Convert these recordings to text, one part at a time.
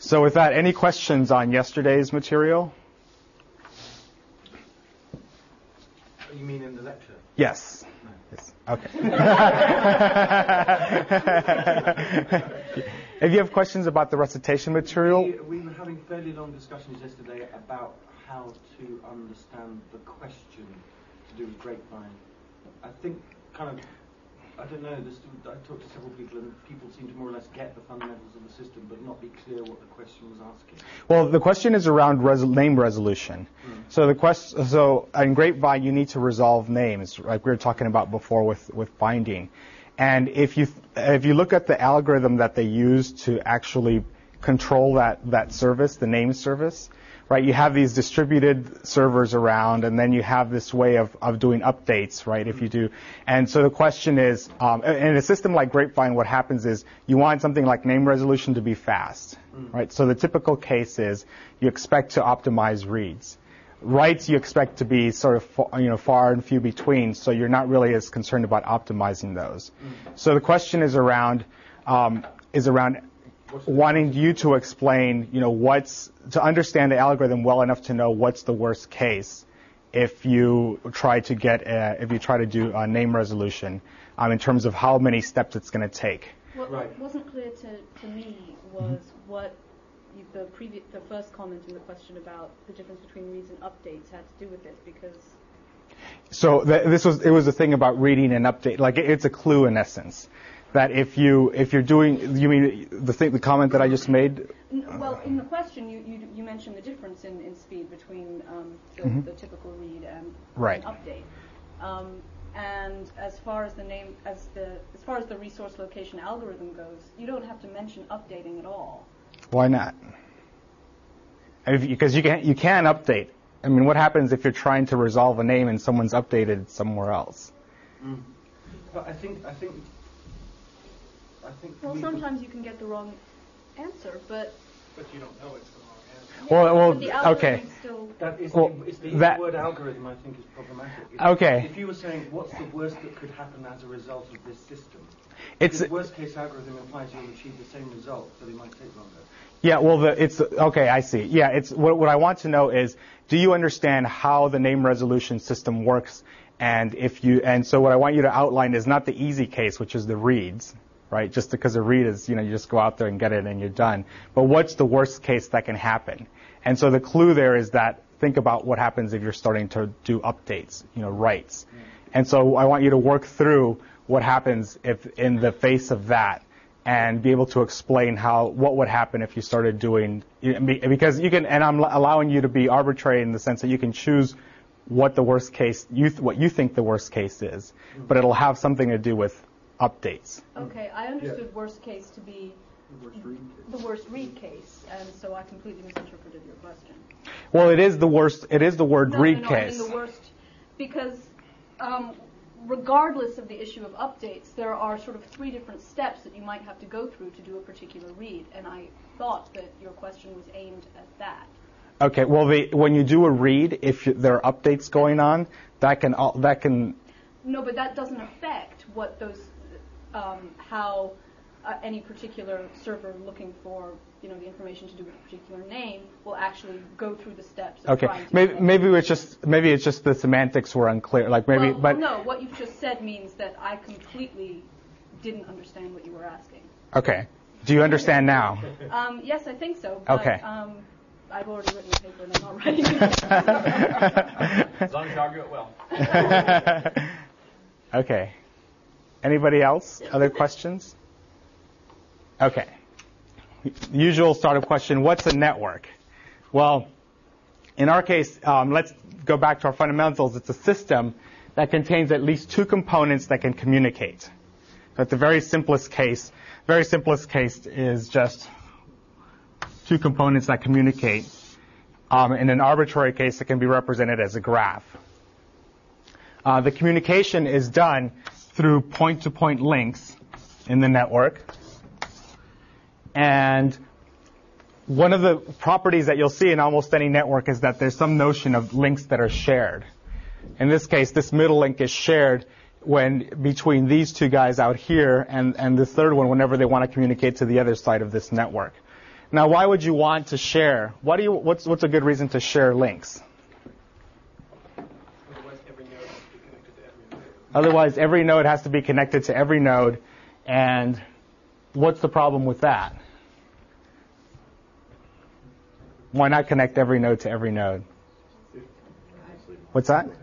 So with that, any questions on yesterday's material? Oh, you mean in the lecture? Yes. Yes. Okay. if you have questions about the recitation material, We, we were having fairly long discussions yesterday about how to understand the question to do with grapevine. I think kind of, I don't know, this, I talked to several people and people seem to more or less get the fundamentals of the system but not be clear what the question was asking. well, the question is around res- name resolution. Hmm. So the question, so in Grapevine, you need to resolve names, like we were talking about before with, with binding. And if you if you look at the algorithm that they use to actually control that that service, the name service, right? You have these distributed servers around, and then you have this way of, of doing updates, right? If you do, and so the question is, um, in a system like Grapevine, what happens is you want something like name resolution to be fast, right? So the typical case is you expect to optimize reads. Writes you expect to be sort of you know far and few between, so you're not really as concerned about optimizing those. So the question is around um, is around wanting you to explain, you know, what's to understand the algorithm well enough to know what's the worst case if you try to get a, if you try to do a name resolution um, in terms of how many steps it's going to take. What Right. wasn't clear to, to me was what you, the previous, the first comment in the question about the difference between reads and updates had to do with this because So th- this was it was a thing about reading and update, like it- it's a clue in essence. That if you if you're doing, you mean the thing, the comment that I just made? Well, in the question, you, you, you mentioned the difference in, in speed between um, the, Mhm. the typical read and Right. an update. Um, and as far as the name, as the as far as the resource location algorithm goes, you don't have to mention updating at all. Why not? Because you can you can update. I mean, what happens if you're trying to resolve a name and someone's updated somewhere else? But I think, I think, I think. Well, we- sometimes you can get the wrong answer, but But you don't know it's the wrong answer. Well, well, the okay. That is Well, the, it's the that- word algorithm I think is problematic. If, Okay. If you were saying what's the worst that could happen as a result of this system, It's the worst case algorithm implies you'll achieve the same result, but it might take longer. yeah. Well, the it's okay. I see. Yeah. It's what what I want to know is, do you understand how the name resolution system works? And if you and so what I want you to outline is not the easy case, which is the reads, right? Just because a read is, you know, you just go out there and get it and you're done. But what's the worst case that can happen? And so the clue there is that think about what happens if you're starting to do updates, you know, writes. And so I want you to work through what happens if in the face of that and be able to explain how what would happen if you started doing because you can and I'm allowing you to be arbitrary in the sense that you can choose what the worst case you what you think the worst case is, but it'll have something to do with updates. okay, I understood worst case to be Worst read case. the worst read case, and so I completely misinterpreted your question. Well, it is the worst. It is the word no, read no, no, I case. mean the worst, because um, regardless of the issue of updates, there are sort of three different steps that you might have to go through to do a particular read, and I thought that your question was aimed at that. Okay. Well, the, when you do a read, if you, there are updates going on, that can al- that can No, but that doesn't affect what those, um, how uh, any particular server looking for, you know, the information to do with a particular name will actually go through the steps. Of okay. trying to Maybe maybe it's just maybe it's just the semantics were unclear. Like maybe, well, but no, what you've just said means that I completely didn't understand what you were asking. okay. Do you understand now? Um, yes, I think so. But, Okay. Um, I've already written the paper and I'm not writing it. As long as you argue it well. okay. Anybody else? Other questions? Okay. Usual startup question, what's a network? Well, in our case, um, let's go back to our fundamentals. It's a system that contains at least two components that can communicate. So at the very simplest case, very simplest case is just two components that communicate. Um, in an arbitrary case, it can be represented as a graph. Uh, the communication is done through point-to-point links in the network. And one of the properties that you'll see in almost any network is that there's some notion of links that are shared. In this case, this middle link is shared when between these two guys out here and, and the third one whenever they want to communicate to the other side of this network. Now, why would you want to share? Do you, what's, what's a good reason to share links? Otherwise, every node has to be connected to every node. Otherwise, every node has to be connected to every node. And what's the problem with that? Why not connect every node to every node? What's that? It's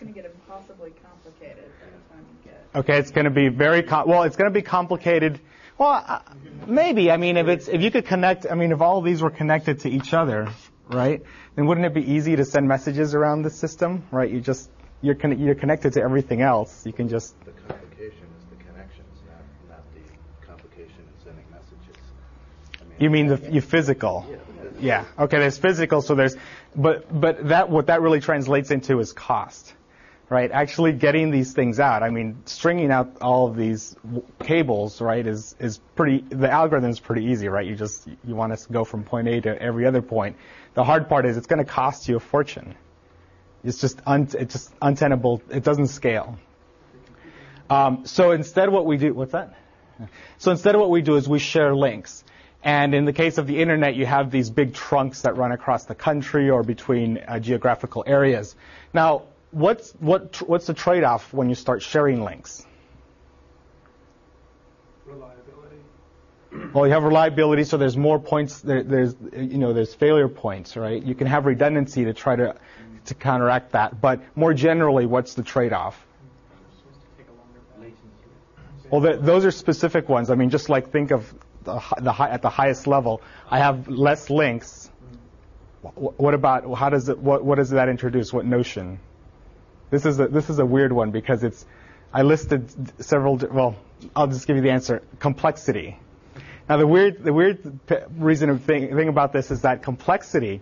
going to get impossibly complicated by the time you get. Okay, it's going to be very com- well. It's going to be complicated. Well, uh, maybe. I mean, if it's if you could connect. I mean, if all of these were connected to each other, right? Then wouldn't it be easy to send messages around the system, right? You just you're con- you're connected to everything else. You can just The complication is the connections, not, not the complication in sending messages. I mean, You mean the you physical? Yeah. Okay. There's physical. So there's, but but that what that really translates into is cost, right? Actually getting these things out. I mean, stringing out all of these w- cables, right, is is pretty. The algorithm is pretty easy, right? You just you want us to go from point A to every other point. The hard part is it's going to cost you a fortune. It's just un, it's just untenable. It doesn't scale. Um, so instead, what we do, what's that? So instead, of what we do is we share links. And in the case of the internet, you have these big trunks that run across the country or between uh, geographical areas. Now, what's what tr- what's the trade-off when you start sharing links? reliability. Well, you have reliability, so there's more points. There, there's you know there's failure points, right? You can have redundancy to try to to counteract that. But more generally, what's the trade-off? Well, the, those are specific ones. I mean, just like think of the, the high, at the highest level, I have less links. What about how does it? What, what does that introduce? What notion? This is a, this is a weird one because it's. I listed several. Well, I'll just give you the answer. Complexity. Now, the weird the weird reason thing about this is that complexity.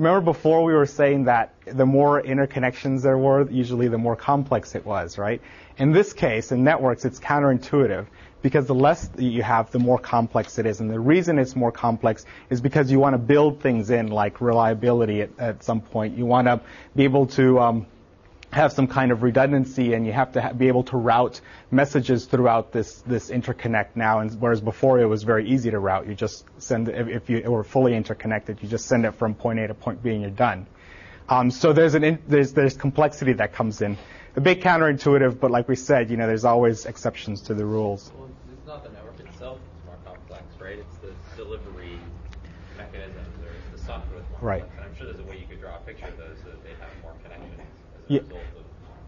Remember before we were saying that the more interconnections there were, usually the more complex it was, right? In this case, in networks, it's counterintuitive because the less you have, the more complex it is. And the reason it's more complex is because you want to build things in like reliability at, at some point. You want to be able to um, have some kind of redundancy, and you have to ha- be able to route messages throughout this this interconnect now. And whereas before it was very easy to route, you just send if, if you were fully interconnected, you just send it from point A to point B, and you're done. Um, so there's an in, there's there's complexity that comes in. A bit counterintuitive, but like we said, you know, there's always exceptions to the rules. Well, it's not the network itself that's more complex, right? It's the delivery mechanisms or it's the software that's more Right. complex. And I'm sure there's a way you could draw a picture of those so that they have more connections as a Yeah.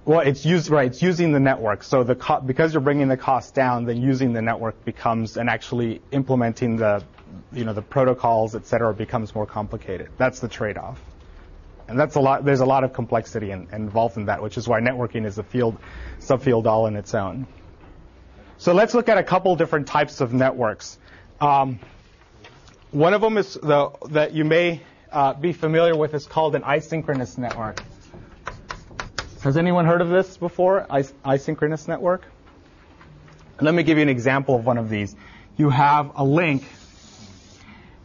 Well, it's used right. It's using the network. So the co- because you're bringing the cost down, then using the network becomes and actually implementing the, you know, the protocols, et cetera, becomes more complicated. That's the trade-off, and that's a lot. There's a lot of complexity in, involved in that, which is why networking is a field, subfield all in its own. So let's look at a couple different types of networks. Um, one of them is the that you may uh, be familiar with is called an asynchronous network. Has anyone heard of this before? Asynchronous network? Let me give you an example of one of these. You have a link,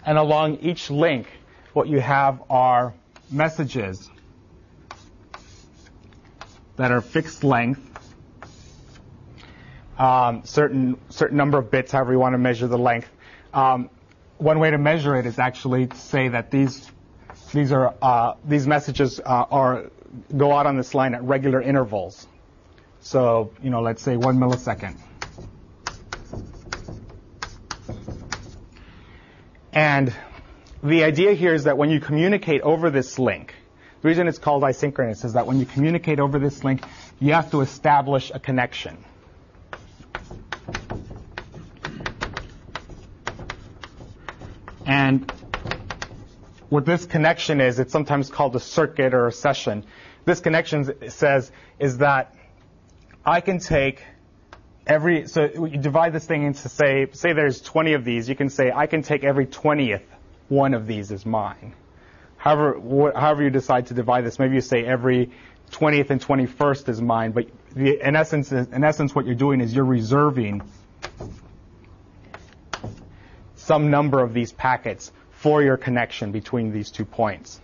and along each link, what you have are messages that are fixed length, um, certain certain number of bits, however you want to measure the length. Um, one way to measure it is actually to say that these these are uh, these messages uh, are go out on this line at regular intervals. So you know, let's say one millisecond. And the idea here is that when you communicate over this link, the reason it's called asynchronous is that when you communicate over this link, you have to establish a connection. And what this connection is, it's sometimes called a circuit or a session. This connection says is that I can take every, so you divide this thing into say, say there's 20 of these, you can say I can take every 20th one of these is mine. However, wh- however you decide to divide this, maybe you say every 20th and 21st is mine, but the, in essence, in essence, what you're doing is you're reserving some number of these packets for your connection between these two points.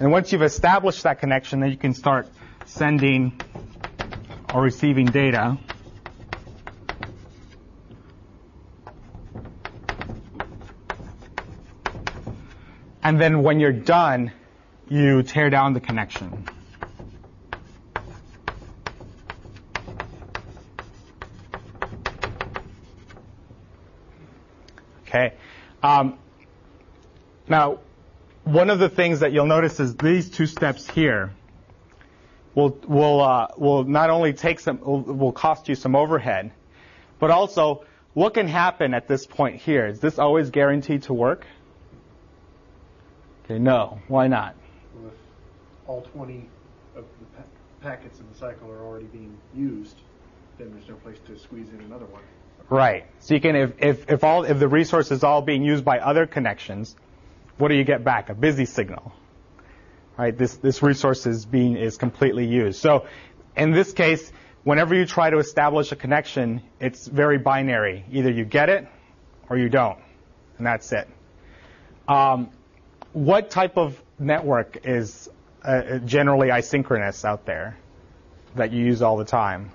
And once you've established that connection, then you can start sending or receiving data. And then when you're done, you tear down the connection. Okay. Um, now, one of the things that you'll notice is these two steps here will will uh, will not only take some will, cost you some overhead, but also what can happen at this point here? Is this always guaranteed to work? Okay, no. Why not? Well, if all 20 of the pa- packets in the cycle are already being used, then there's no place to squeeze in another one. Right. So you can if if if all if the resource is all being used by other connections, what do you get back? A busy signal. Right? This this resource is being is completely used. So in this case, whenever you try to establish a connection, it's very binary. Either you get it or you don't, and that's it. Um, what type of network is uh, generally asynchronous out there that you use all the time?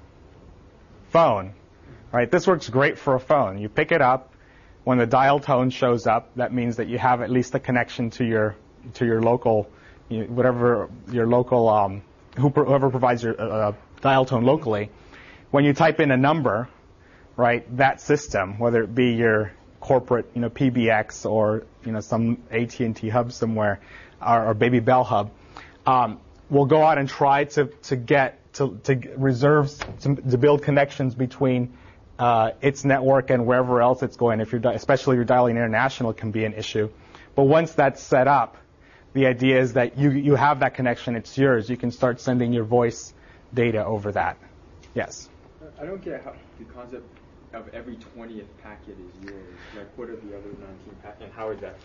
Phone, right? This works great for a phone. You pick it up when the dial tone shows up. That means that you have at least a connection to your to your local, you know, whatever your local um, whoever provides your uh, dial tone locally. When you type in a number, right, that system, whether it be your corporate, you know, PBX or you know some AT&T hub somewhere, or, or Baby Bell hub, um, will go out and try to to get to to reserve to build connections between uh, its network and wherever else it's going. If you're di- especially if you're dialing international, can be an issue. But once that's set up, the idea is that you you have that connection. It's yours. You can start sending your voice data over that. Yes. I don't get how the concept of every 20th packet is yours. Like, what are the other 19 packets, and how is that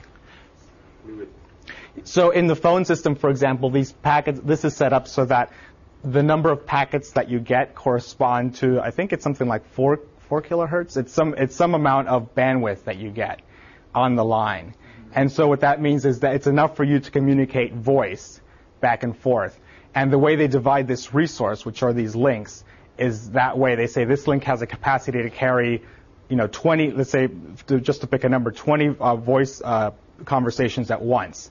fluid? So in the phone system, for example, these packets, this is set up so that the number of packets that you get correspond to, I think it's something like four four kilohertz. It's some it's some amount of bandwidth that you get on the line. And so what that means is that it's enough for you to communicate voice back and forth. And the way they divide this resource, which are these links, is that way. They say this link has a capacity to carry, you know, 20, let's say, to, just to pick a number, 20 uh, voice uh, conversations at once.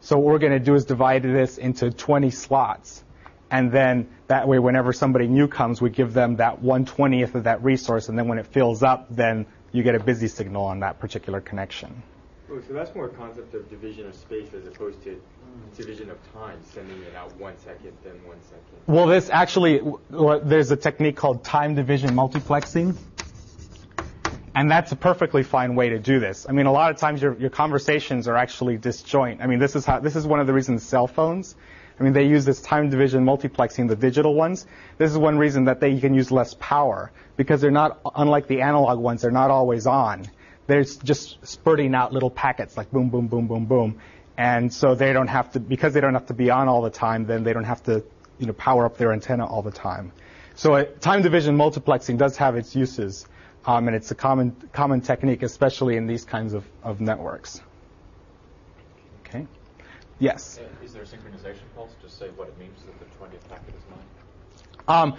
So what we're going to do is divide this into 20 slots. And then that way, whenever somebody new comes, we give them that 120th of that resource. And then when it fills up, then you get a busy signal on that particular connection. Oh, so that's more a concept of division of space as opposed to division of time, sending it out one second, then one second. Well, this actually, there's a technique called time division multiplexing. And that's a perfectly fine way to do this. I mean, a lot of times your, your conversations are actually disjoint. I mean, this is how, this is one of the reasons cell phones, I mean, they use this time division multiplexing, the digital ones. This is one reason that they can use less power because they're not, unlike the analog ones, they're not always on. They're just spurting out little packets like boom, boom, boom, boom, boom. And so they don't have to, because they don't have to be on all the time, then they don't have to, you know, power up their antenna all the time. So uh, time division multiplexing does have its uses, um, and it's a common common technique, especially in these kinds of, of networks. Yes. Is there a synchronization pulse to say what it means that the 20th packet is mine? Um,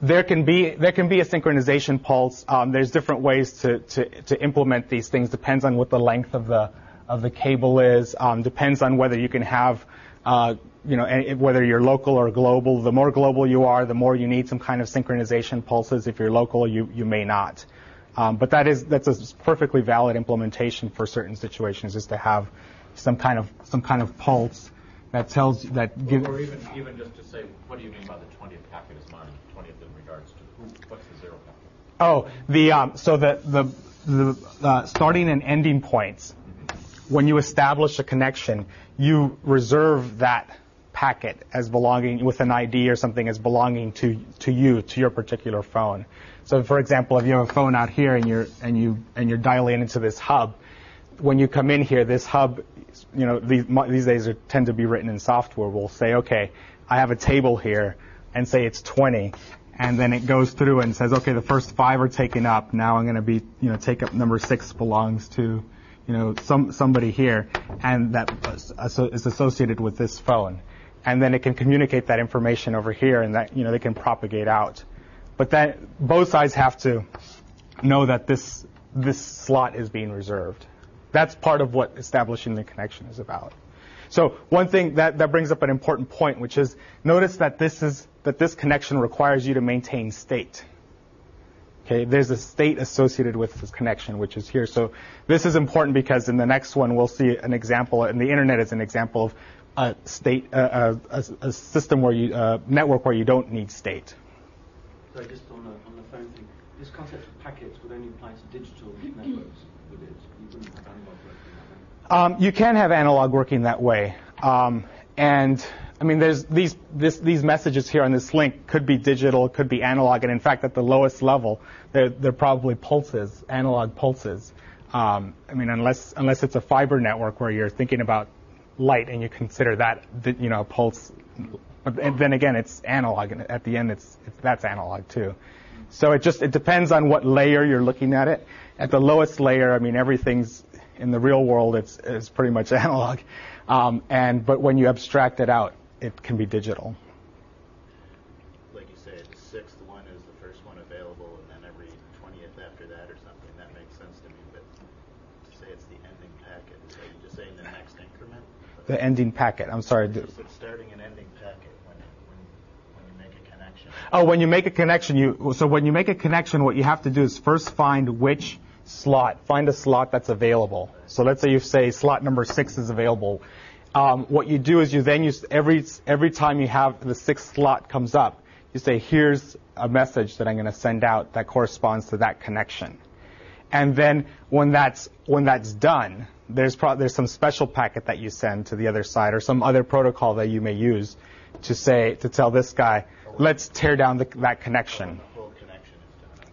there can be there can be a synchronization pulse. Um, there's different ways to, to, to implement these things. Depends on what the length of the of the cable is. Um, depends on whether you can have uh, you know any, whether you're local or global. The more global you are, the more you need some kind of synchronization pulses. If you're local, you you may not. Um, but that is that's a perfectly valid implementation for certain situations, is to have some kind of some kind of pulse that tells that gives. Or even even just to say, what do you mean by the 20th packet is mine? 20th in regards to who? What's the zero packet? Oh, the um, so the the the uh, starting and ending points. When you establish a connection, you reserve that packet as belonging with an ID or something as belonging to to you to your particular phone. So, for example, if you have a phone out here and you're and you and you're dialing into this hub, when you come in here, this hub, you know, these, these days are, tend to be written in software. Will say, okay, I have a table here, and say it's 20, and then it goes through and says, okay, the first five are taken up. Now I'm going to be, you know, take up number six belongs to, you know, some somebody here, and that uh, is associated with this phone, and then it can communicate that information over here, and that, you know, they can propagate out. But that both sides have to know that this this slot is being reserved. That's part of what establishing the connection is about. So one thing that, that brings up an important point, which is notice that this is that this connection requires you to maintain state. Okay, there's a state associated with this connection, which is here. So this is important because in the next one we'll see an example, and the internet is an example of a state, uh, a, a, system where you, uh, network where you don't need state. So just on the, on the phone thing, this concept of packets would only apply to digital networks, would it? Um, you can have analog working that way, um, and I mean, there's these this, these messages here on this link could be digital, could be analog, and in fact, at the lowest level, they're, they're probably pulses, analog pulses. Um, I mean, unless unless it's a fiber network where you're thinking about light and you consider that you know a pulse, but then again, it's analog, and at the end, it's, it's that's analog too. So it just it depends on what layer you're looking at it. At the lowest layer, I mean, everything's in the real world, it's, it's pretty much analog. Um, and but when you abstract it out, it can be digital. Like you say, the sixth one is the first one available, and then every 20th after that or something. That makes sense to me. But to say it's the ending packet, is that you just saying the next increment? The ending packet. I'm sorry. You starting an ending packet when, when, when you make a connection. Oh, when you make a connection, you so when you make a connection, what you have to do is first find which slot, find a slot that's available. So let's say you say slot number six is available um, what you do is you then use every every time you have the sixth slot comes up, you say, here's a message that I'm going to send out that corresponds to that connection. And then when that's when that's done, there's pro- there's some special packet that you send to the other side or some other protocol that you may use to say to tell this guy, let's tear down the, that connection.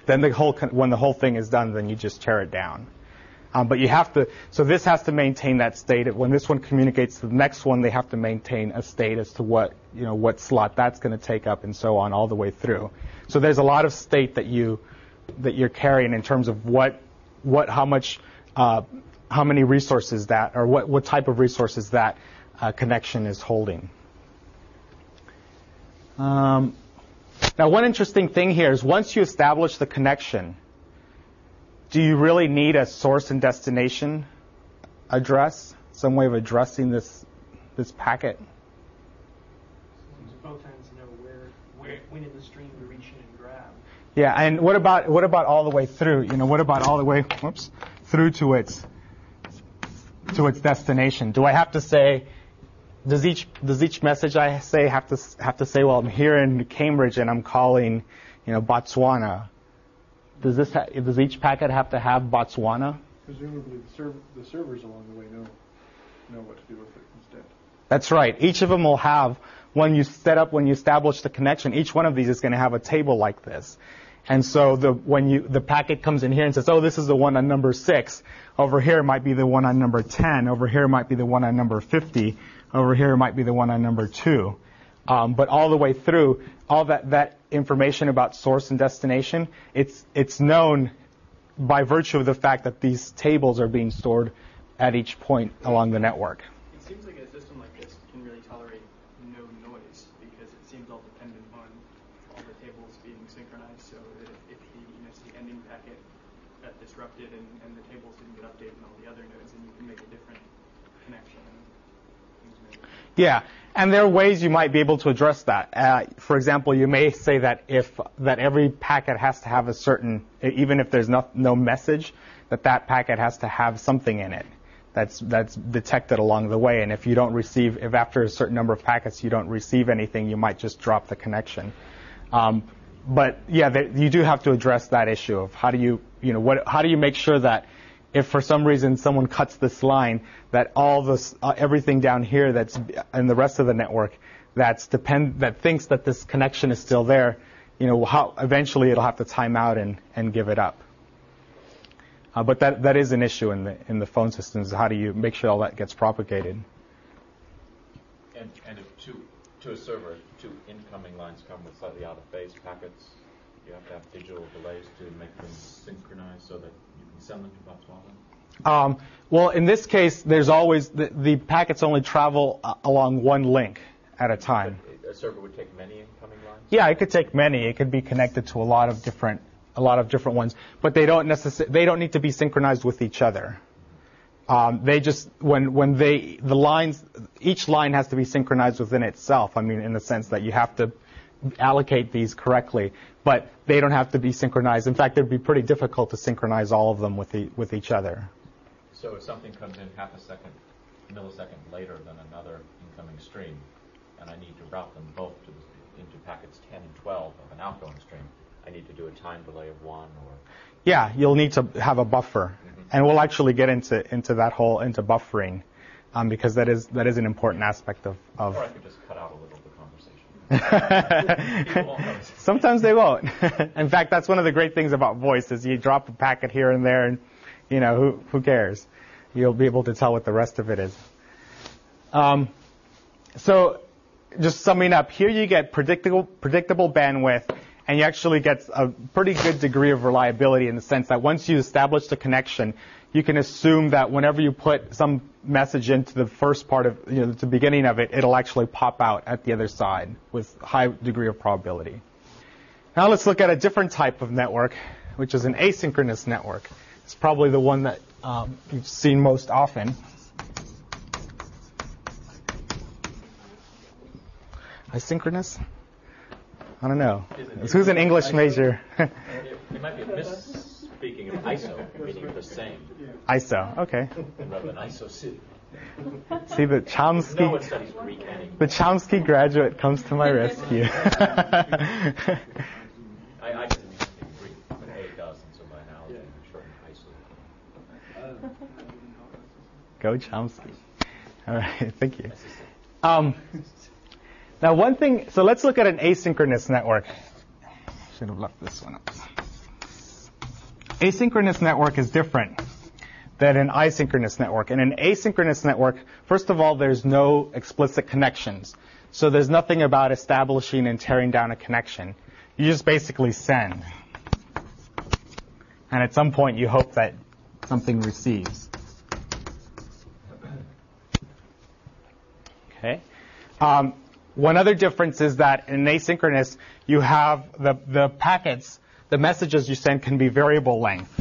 Then the whole con- when the whole thing is done, then you just tear it down. Um, but you have to, so this has to maintain that state. When this one communicates to the next one, they have to maintain a state as to what, you know, what slot that's going to take up and so on all the way through. So there's a lot of state that you, that you're carrying in terms of what, what, how much, uh, how many resources that, or what, what type of resources that uh, connection is holding. Um, now, one interesting thing here is once you establish the connection, do you really need a source and destination address? Some way of addressing this this packet? Both ends know where, where when in the stream to reach in and grab. Yeah, and what about what about all the way through? You know, what about all the way whoops through to its to its destination? Do I have to say does each does each message I say have to have to say, well, I'm here in Cambridge and I'm calling, you know, Botswana? Does this ha- does each packet have to have Botswana? Presumably, the, serv- the servers along the way know know what to do with it instead. That's right. Each of them will have when you set up when you establish the connection. Each one of these is going to have a table like this. And so the when you the packet comes in here and says, "Oh, this is the one on number six. Over here might be the one on number ten. Over here might be the one on number fifty. Over here might be the one on number two. Um, but all the way through, all that, that information about source and destination, it's, it's known by virtue of the fact that these tables are being stored at each point along the network. It seems like a system like this can really tolerate no noise because it seems all dependent on all the tables being synchronized so that if, if the, you know, the ending packet got disrupted and, and the tables didn't get updated and all the other nodes, then you can make a different connection. Yeah, and there are ways you might be able to address that. Uh, for example, you may say that if that every packet has to have a certain, even if there's no, no message, that that packet has to have something in it that's that's detected along the way. And if you don't receive, if after a certain number of packets you don't receive anything, you might just drop the connection. Um, but yeah, you do have to address that issue of how do you, you know, what, how do you make sure that if for some reason someone cuts this line, that all this, uh, everything down here that's in the rest of the network that's depend, that thinks that this connection is still there, you know, how, eventually it'll have to time out and, and give it up. Uh, but that, that is an issue in the, in the phone systems. How do you make sure all that gets propagated? And, and if two, to a server, two incoming lines come with slightly out of phase packets, you have to have digital delays to make them synchronize so that send them to Botswana? Um, well, in this case, there's always the, the packets only travel uh, along one link at a time. But a server would take many incoming lines. Yeah, it could take many. It could be connected to a lot of different a lot of different ones, but they don't necessarily they don't need to be synchronized with each other. um, they just when when they the lines each line has to be synchronized within itself. I mean, in the sense that you have to allocate these correctly, but they don't have to be synchronized. In fact, it'd be pretty difficult to synchronize all of them with the, with each other. So if something comes in half a second, millisecond later than another incoming stream, and I need to route them both to the, into packets 10 and 12 of an outgoing stream, I need to do a time delay of one or Yeah, you'll need to have a buffer, and we'll actually get into into that whole into buffering, um, because that is that is an important aspect of, of or I could just cut out a little of the conversation. People won't notice. Sometimes they won't. In fact, that's one of the great things about voice is you drop a packet here and there, and you know who who cares? You'll be able to tell what the rest of it is. Um, so, just summing up, here you get predictable predictable bandwidth, and you actually get a pretty good degree of reliability in the sense that once you establish the connection, you can assume that whenever you put some message into the first part of, you know, the beginning of it, it'll actually pop out at the other side with high degree of probability. Now let's look at a different type of network, which is an asynchronous network. It's probably the one that um, you've seen most often. Asynchronous? I don't know. Who's an English major? It, might be a misspeaking of ISO, meaning the same, ISO. Okay. rather than ISO city. See the No Chomsky. and The Chomsky graduate comes to my rescue. I, I didn't speak Greek, but A does, and so by analogy, we shorten ISO. Go Chomsky. All right, thank you. Um, now, one thing. So let's look at an asynchronous network. Should have left this one up. Asynchronous network is different than an isynchronous network. In an asynchronous network, first of all, there's no explicit connections. So there's nothing about establishing and tearing down a connection. You just basically send. And at some point, you hope that something receives. Okay. Um, one other difference is that in asynchronous, you have the, the packets, the messages you send can be variable length.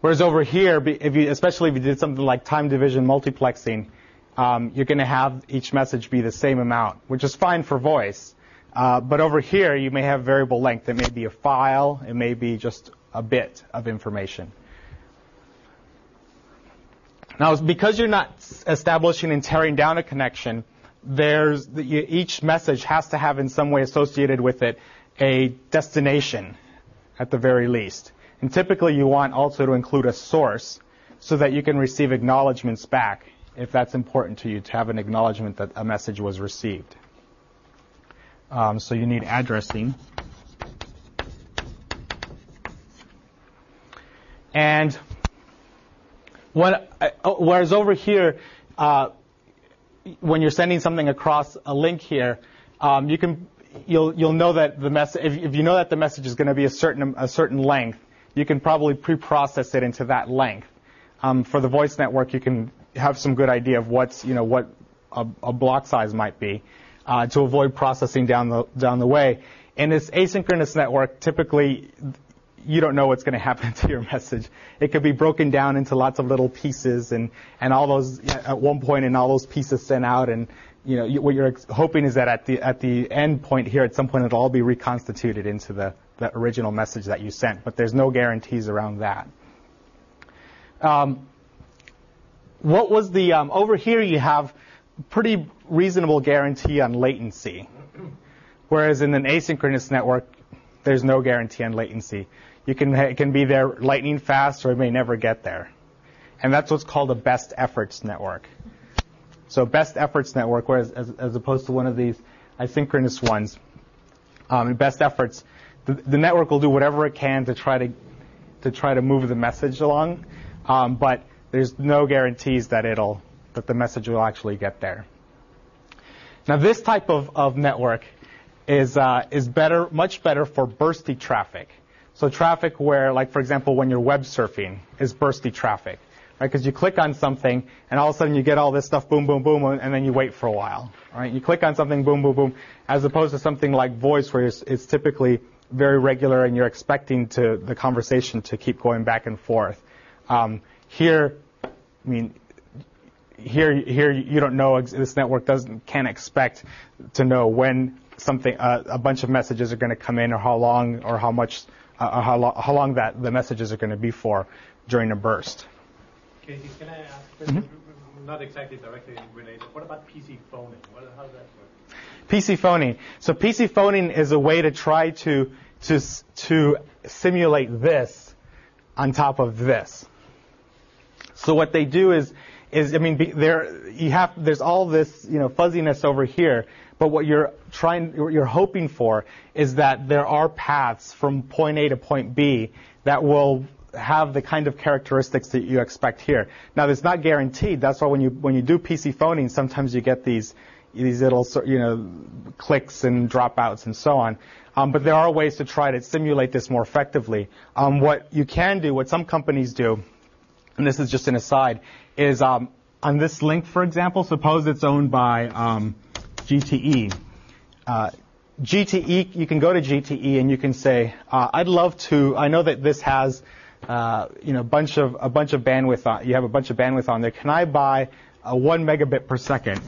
Whereas over here, if you, especially if you did something like time division multiplexing, um, you're going to have each message be the same amount, which is fine for voice. Uh, but over here, you may have variable length. It may be a file. It may be just a bit of information. Now, because you're not establishing and tearing down a connection, there's the, each message has to have in some way associated with it a destination, at the very least. And typically, you want also to include a source so that you can receive acknowledgments back if that's important to you to have an acknowledgement that a message was received. Um, so you need addressing. And when, uh, whereas over here, uh, when you're sending something across a link here, um, you can you'll you'll know that the message if, if you know that the message is going to be a certain a certain length, you can probably pre-process it into that length. Um, for the voice network, you can have some good idea of what's you know what a, a block size might be uh, to avoid processing down the down the way. In this asynchronous network, typically you don't know what's going to happen to your message. It could be broken down into lots of little pieces, and and all those at one point, and all those pieces sent out, and you know what you're hoping is that at the at the end point here, at some point, it'll all be reconstituted into the the original message that you sent. But there's no guarantees around that. Um, what was the um, over here? You have pretty reasonable guarantee on latency, whereas in an asynchronous network, there's no guarantee on latency. You can it can be there lightning fast, or it may never get there, and that's what's called a best efforts network. So best efforts network, whereas as, as opposed to one of these asynchronous ones, um, best efforts, the, the network will do whatever it can to try to to try to move the message along, um, but there's no guarantees that it'll that the message will actually get there. Now this type of, of network is uh, is better, much better for bursty traffic. So traffic where, like for example, when you're web surfing, is bursty traffic, right? Because you click on something and all of a sudden you get all this stuff, boom, boom, boom, and then you wait for a while, right? You click on something, boom, boom, boom, as opposed to something like voice where it's, it's typically very regular and you're expecting to the conversation to keep going back and forth. Um, here, I mean, here, here you don't know. This network doesn't can't expect to know when something, uh, a bunch of messages are going to come in, or how long, or how much, uh, how, lo- how long that the messages are going to be for during a burst. Casey, can I ask? Mm-hmm. Not exactly directly related. What about PC phoning? What, how does that work? PC phoning. So PC phoning is a way to try to to to simulate this on top of this. So what they do is is I mean there you have there's all this you know fuzziness over here, but what you're trying what you're hoping for is that there are paths from point A to point B that will have the kind of characteristics that you expect here. Now, it's not guaranteed. That's why when you when you do PC phoning, sometimes you get these these little you know clicks and dropouts and so on. Um, but there are ways to try to simulate this more effectively. Um, what you can do, what some companies do, and this is just an aside, is um, on this link, for example, suppose it's owned by um, GTE. Uh, GTE, you can go to GTE and you can say, uh, I'd love to, I know that this has, uh, you know, a bunch of, a bunch of bandwidth on, you have a bunch of bandwidth on there. Can I buy a one megabit per second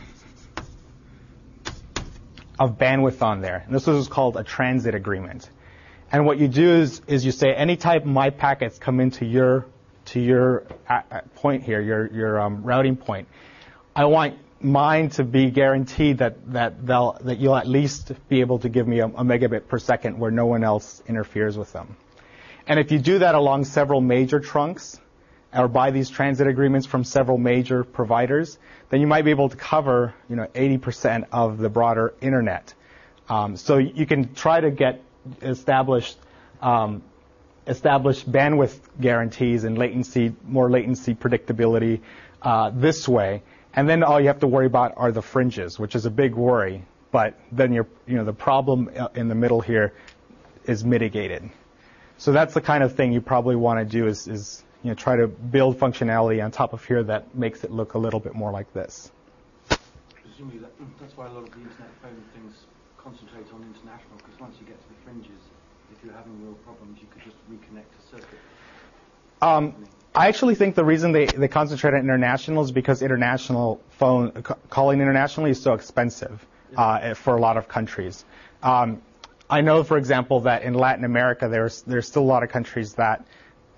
of bandwidth on there? And this is called a transit agreement. And what you do is, is you say any type my packets come into your, to your point here, your, your um, routing point. I want mine to be guaranteed that that they'll that you'll at least be able to give me a, a, megabit per second where no one else interferes with them. And if you do that along several major trunks or buy these transit agreements from several major providers, then you might be able to cover you know 80% of the broader internet. Um, so you can try to get established um, established bandwidth guarantees and latency more latency predictability uh, this way. And then all you have to worry about are the fringes, which is a big worry. But then you know, the problem in the middle here is mitigated. So that's the kind of thing you probably want to do is, is you know, try to build functionality on top of here that makes it look a little bit more like this. Presumably that, that's why a lot of the internet phone things concentrate on international, because once you get to the fringes, if you're having real problems, you could just reconnect a circuit. Um, I actually think the reason they, they concentrate on international is because international phone calling internationally is so expensive uh, for a lot of countries. Um, I know, for example, that in Latin America there's there's still a lot of countries that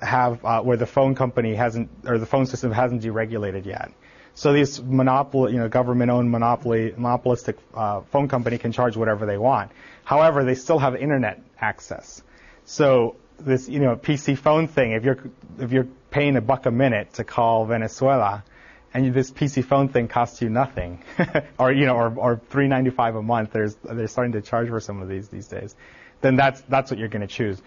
have uh, where the phone company hasn't or the phone system hasn't deregulated yet. So these monopoly, you know, government-owned monopoly monopolistic uh, phone company can charge whatever they want. However, they still have internet access. So this, you know, PC phone thing, if you're if you're paying a buck a minute to call Venezuela, and this PC phone thing costs you nothing, or you know, or or 3.95 a month. There's they're starting to charge for some of these these days. Then that's that's what you're going to choose.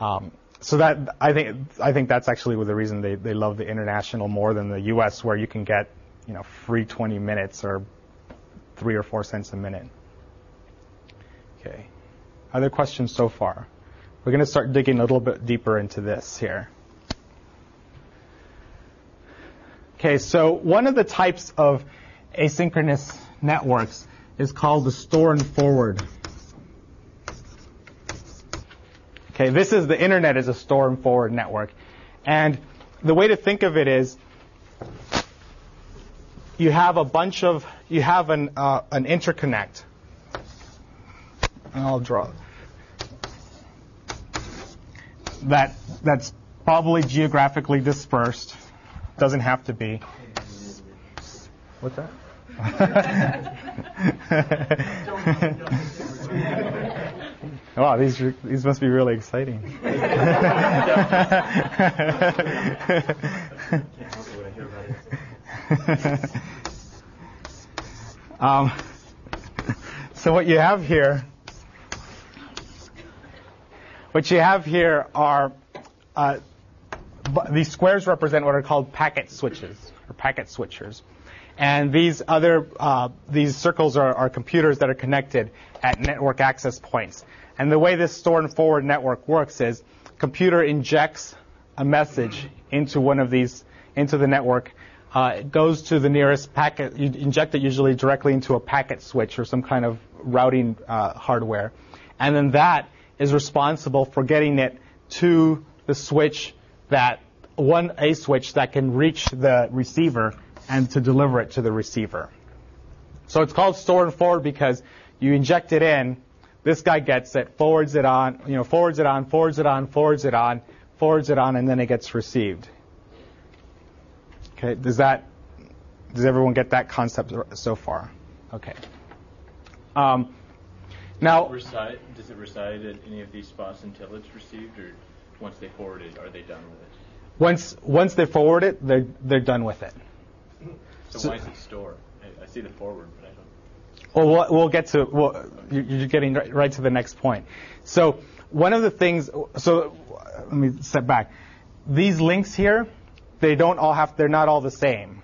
Um, so that I think I think that's actually the reason they they love the international more than the U.S. where you can get you know free 20 minutes or three or four cents a minute. Okay. Other questions so far? We're going to start digging a little bit deeper into this here. Okay, so one of the types of asynchronous networks is called the store and forward. Okay, this is the internet is a store and forward network. And the way to think of it is you have a bunch of, you have an, uh, an interconnect. And I'll draw that that's probably geographically dispersed. Doesn't have to be. What's that? wow, these these must be really exciting. um, so what you have here what you have here are uh, these squares represent what are called packet switches or packet switchers. And these other uh, these circles are, are, computers that are connected at network access points. And the way this store and forward network works is computer injects a message into one of these into the network. Uh, it goes to the nearest packet. You inject it usually directly into a packet switch or some kind of routing uh, hardware, and then that is responsible for getting it to the switch that one A switch that can reach the receiver and to deliver it to the receiver. So it's called store and forward because you inject it in, this guy gets it, forwards it on, you know, forwards it on, forwards it on, forwards it on, forwards it on, and then it gets received. Okay, does that, does everyone get that concept so far? Okay. Um, now, reside, does it reside at any of these spots until it's received, or once they forward it, are they done with it? once once they forward it, they're they're done with it. So, So- why is it store? I, I see the forward, but I don't. Well, we'll, we'll get to. Well, you- you're getting right, right to the next point. So one of the things. So let me step back. These links here, they don't all have. They're not all the same.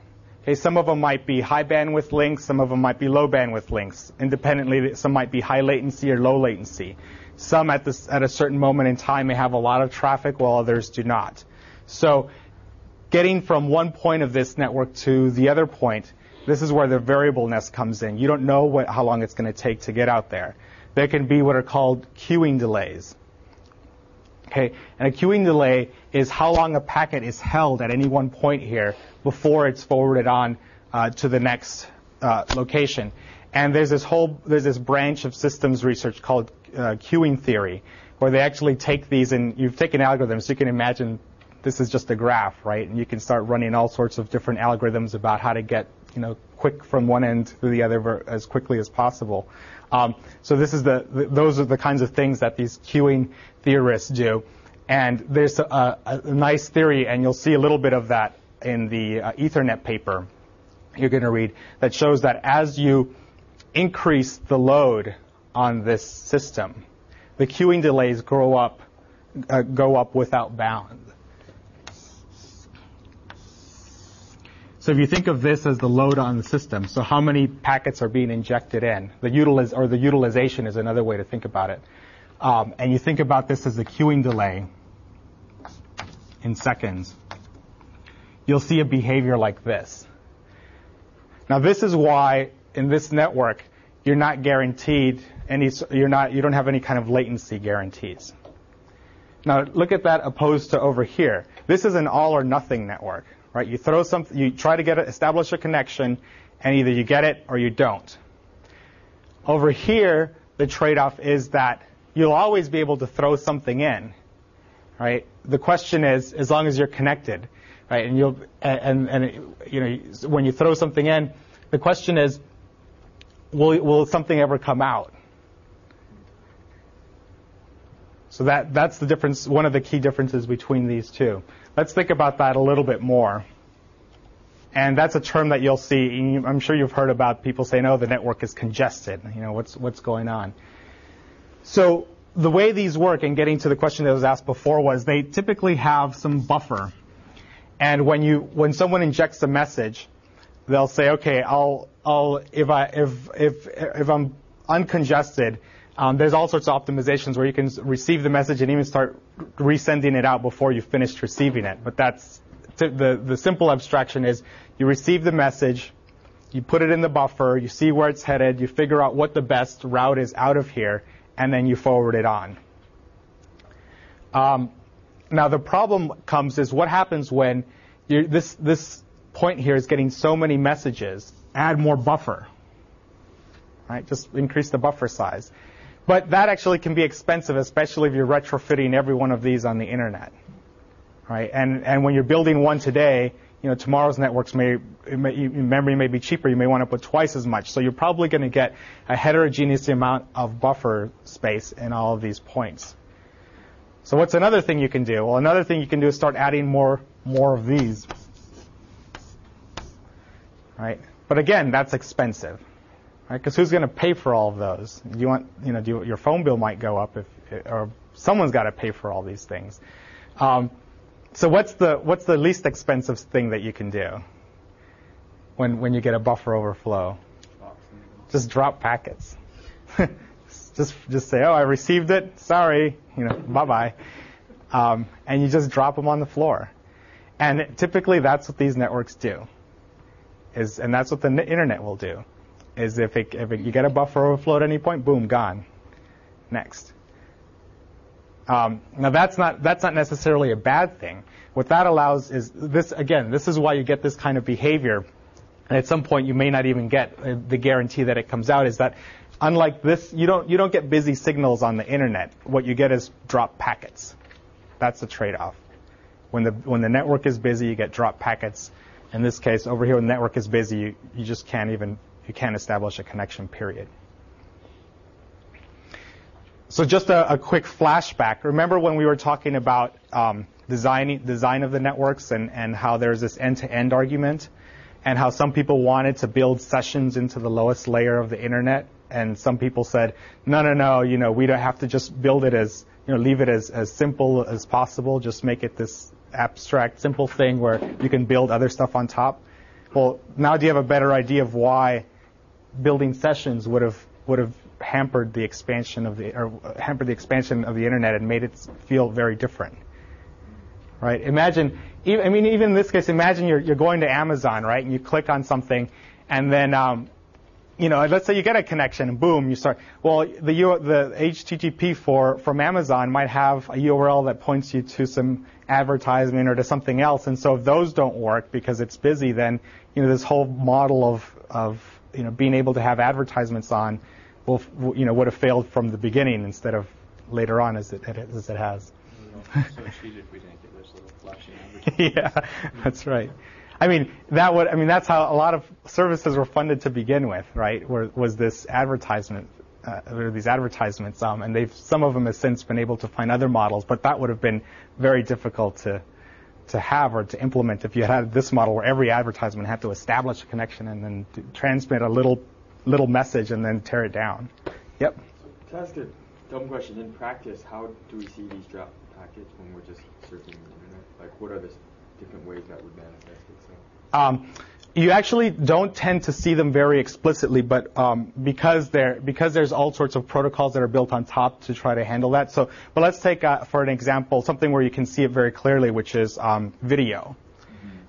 Okay, some of them might be high bandwidth links. Some of them might be low bandwidth links. Independently, some might be high latency or low latency. Some at this at a certain moment in time may have a lot of traffic, while others do not. So getting from one point of this network to the other point, this is where the variableness comes in. You don't know what, how long it's going to take to get out there. There can be what are called queuing delays. Okay, and a queuing delay is how long a packet is held at any one point here before it's forwarded on uh, to the next uh, location. And there's this whole there's this branch of systems research called uh, queuing theory, where they actually take these and you've taken algorithms. So you can imagine this is just a graph, right? And you can start running all sorts of different algorithms about how to get you know quick from one end to the other as quickly as possible. Um, so this is the, th those are the kinds of things that these queuing theorists do. And there's a, a, nice theory, and you'll see a little bit of that in the uh, Ethernet paper you're going to read that shows that as you increase the load on this system, the queuing delays grow up, uh, go up without bound. So if you think of this as the load on the system, so how many packets are being injected in? The utiliz- or the utilization is another way to think about it. Um, and you think about this as the queuing delay in seconds. You'll see a behavior like this. Now this is why in this network you're not guaranteed any, you're not, you don't have any kind of latency guarantees. Now look at that opposed to over here. This is an all or nothing network, right? You throw something, you try to get it, establish a connection, and either you get it or you don't. Over here, the trade-off is that you'll always be able to throw something in, right? The question is, as long as you're connected, right? And you'll, and, and, you know, when you throw something in, the question is, will, will something ever come out? So that, that's the difference, one of the key differences between these two. Let's think about that a little bit more. And that's a term that you'll see. I'm sure you've heard about people saying, "Oh, the network is congested." You know, what's what's going on? So the way these work, and getting to the question that was asked before, was they typically have some buffer. And when you when someone injects a message, they'll say, "Okay, I'll I'll if I if if if I'm uncongested." Um, there's all sorts of optimizations where you can receive the message and even start resending it out before you finished receiving it. But that's the, the simple abstraction is you receive the message, you put it in the buffer, you see where it's headed, you figure out what the best route is out of here, and then you forward it on. Um, now the problem comes is what happens when this, this point here is getting so many messages, add more buffer. Right? Just increase the buffer size. But that actually can be expensive, especially if you're retrofitting every one of these on the internet right? And and when you're building one today, you know tomorrow's networks may, may memory may be cheaper. You may want to put twice as much. So you're probably going to get a heterogeneous amount of buffer space in all of these points. So what's another thing you can do? Well, another thing you can do is start adding more more of these, right? But again, that's expensive, right? Because who's going to pay for all of those? You want, you know, do you, your phone bill might go up if, or someone's got to pay for all these things. Um, so what's the what's the least expensive thing that you can do when when you get a buffer overflow? Just drop packets. just just say, oh, I received it. Sorry, you know, bye bye. Um, and you just drop them on the floor. And typically, that's what these networks do. Is and that's what the internet will do. Is if it, if it, you get a buffer overflow at any point, boom, gone. Next. Um, now that's not that's not necessarily a bad thing. What that allows is this again. This is why you get this kind of behavior, and at some point you may not even get uh, the guarantee that it comes out. Is that unlike this, you don't you don't get busy signals on the internet. What you get is drop packets. That's the trade-off. When the when the network is busy, you get drop packets. In this case, over here, when the network is busy, you, you just can't even you can't establish a connection. Period. So just a, a, quick flashback. Remember when we were talking about um, designing design of the networks and, and how there's this end-to-end argument, and how some people wanted to build sessions into the lowest layer of the internet, and some people said, no, no, no, you know, we don't have to just build it as you know, leave it as, as simple as possible. Just make it this abstract, simple thing where you can build other stuff on top. Well, now do you have a better idea of why building sessions would have would have hampered the expansion of the or hampered the expansion of the internet and made it feel very different. Right? Imagine, I mean, even in this case, imagine you're you're going to Amazon, right, and you click on something, and then um, you know, let's say you get a connection and boom, you start. Well, the U, the HTTP for from Amazon might have a URL that points you to some advertisement or to something else, and so if those don't work because it's busy, then you know this whole model of of you know being able to have advertisements on will, you know, would have failed from the beginning instead of later on as it, as it has. yeah, that's right. I mean, that would, I mean, that's how a lot of services were funded to begin with, right? Where, was this advertisement, uh, or these advertisements, um, and they've, some of them have since been able to find other models, but that would have been very difficult to, to have or to implement if you had this model where every advertisement had to establish a connection and then transmit a little little message and then tear it down. Yep. So to ask a dumb question, in practice, how do we see these drop packets when we're just surfing the internet? Like, what are the different ways that would manifest itself? Um, you actually don't tend to see them very explicitly, but um, because there because there's all sorts of protocols that are built on top to try to handle that. So, but let's take uh, for an example something where you can see it very clearly, which is um, video.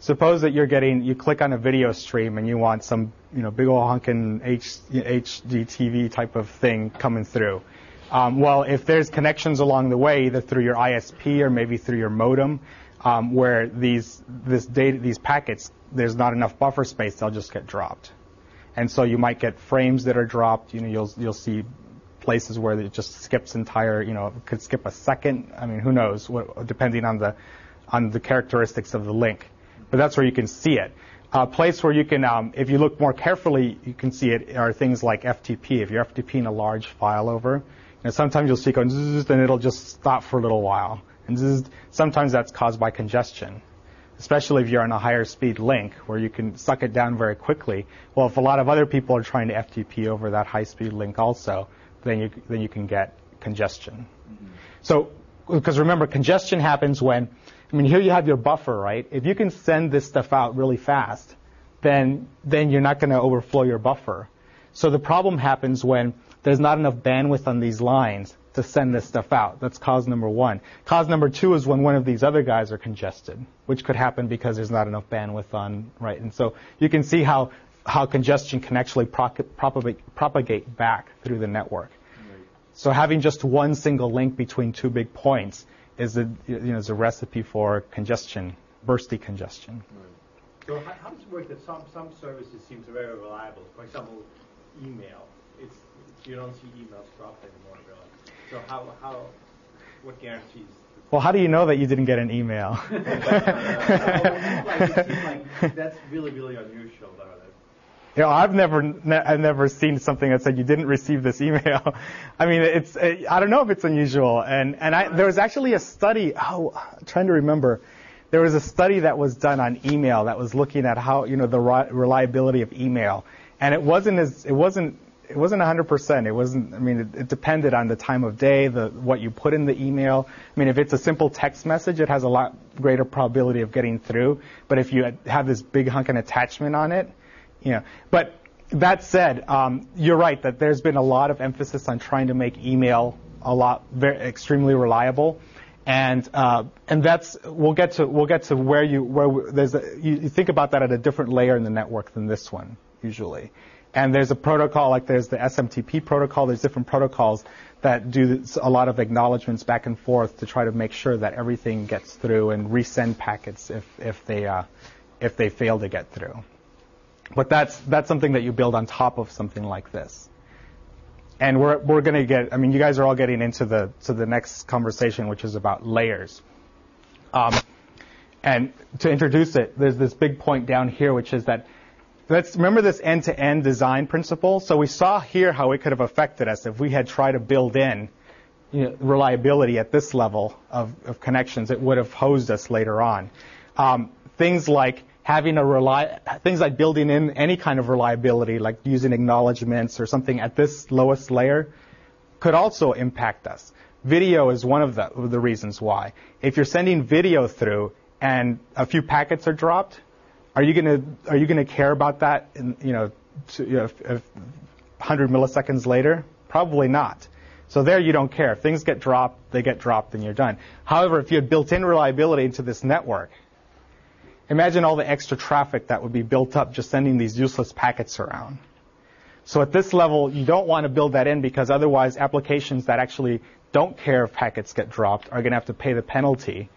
Suppose that you're getting, you click on a video stream and you want some, you know, big old honking H, HD TV type of thing coming through. Um, well, if there's connections along the way, either through your ISP or maybe through your modem, um, where these this data, these packets, there's not enough buffer space, they'll just get dropped. And so you might get frames that are dropped. You know, you'll you'll see places where it just skips entire, you know, could skip a second. I mean, who knows? What, depending on the on the characteristics of the link but that's where you can see it. A place where you can, um, if you look more carefully, you can see it are things like FTP. If you're FTPing a large file over, you know, sometimes you'll see going and it'll just stop for a little while. And zzz, sometimes that's caused by congestion, especially if you're on a higher speed link where you can suck it down very quickly. Well, if a lot of other people are trying to FTP over that high speed link also, then you then you can get congestion. Mm-hmm. So, because remember, congestion happens when I mean, here you have your buffer, right? If you can send this stuff out really fast, then, then you're not going to overflow your buffer. So the problem happens when there's not enough bandwidth on these lines to send this stuff out. That's cause number one. Cause number two is when one of these other guys are congested, which could happen because there's not enough bandwidth on, right? And so you can see how, how congestion can actually propagate, propagate back through the network. So having just one single link between two big points is a, you know, is a recipe for congestion, bursty congestion. So how, how, does it work that some, some services seem to very reliable? For example, email. It's, you don't see emails drop anymore, really. So how, how what guarantees? Well, how do you know that you didn't get an email? like, uh, uh, like that's really, really unusual, though. You know, I've never, ne- I've never seen something that said you didn't receive this email. I mean, it's, uh, I don't know if it's unusual. And, and I, there was actually a study, oh, I'm trying to remember. There was a study that was done on email that was looking at how, you know, the reliability of email. And it wasn't as, it wasn't, it wasn't 100%. It wasn't, I mean, it, it depended on the time of day, the, what you put in the email. I mean, if it's a simple text message, it has a lot greater probability of getting through. But if you have this big hunking attachment on it, you know, but that said, um, you're right that there's been a lot of emphasis on trying to make email a lot very, extremely reliable, and uh, and that's we'll get to we'll get to where you where there's a, you, you think about that at a different layer in the network than this one usually. And there's a protocol like there's the SMTP protocol. There's different protocols that do a lot of acknowledgments back and forth to try to make sure that everything gets through and resend packets if, if they uh, if they fail to get through. But that's that's something that you build on top of something like this. And we're we're going to get. I mean, you guys are all getting into the to the next conversation, which is about layers. Um, and to introduce it, there's this big point down here, which is that let's remember this end-to-end design principle. So we saw here how it could have affected us if we had tried to build in you know, reliability at this level of, of, connections. It would have hosed us later on. Um, things like having a rely, things like building in any kind of reliability, like using acknowledgments or something at this lowest layer, could also impact us. Video is one of the, of the reasons why. If you're sending video through and a few packets are dropped, are you gonna are you gonna care about that? In, you know, to, you know if, if 100 milliseconds later, probably not. So there you don't care. If things get dropped, they get dropped, and you're done. However, if you had built in reliability into this network, imagine all the extra traffic that would be built up just sending these useless packets around. So at this level, you don't want to build that in because otherwise applications that actually don't care if packets get dropped are going to have to pay the penalty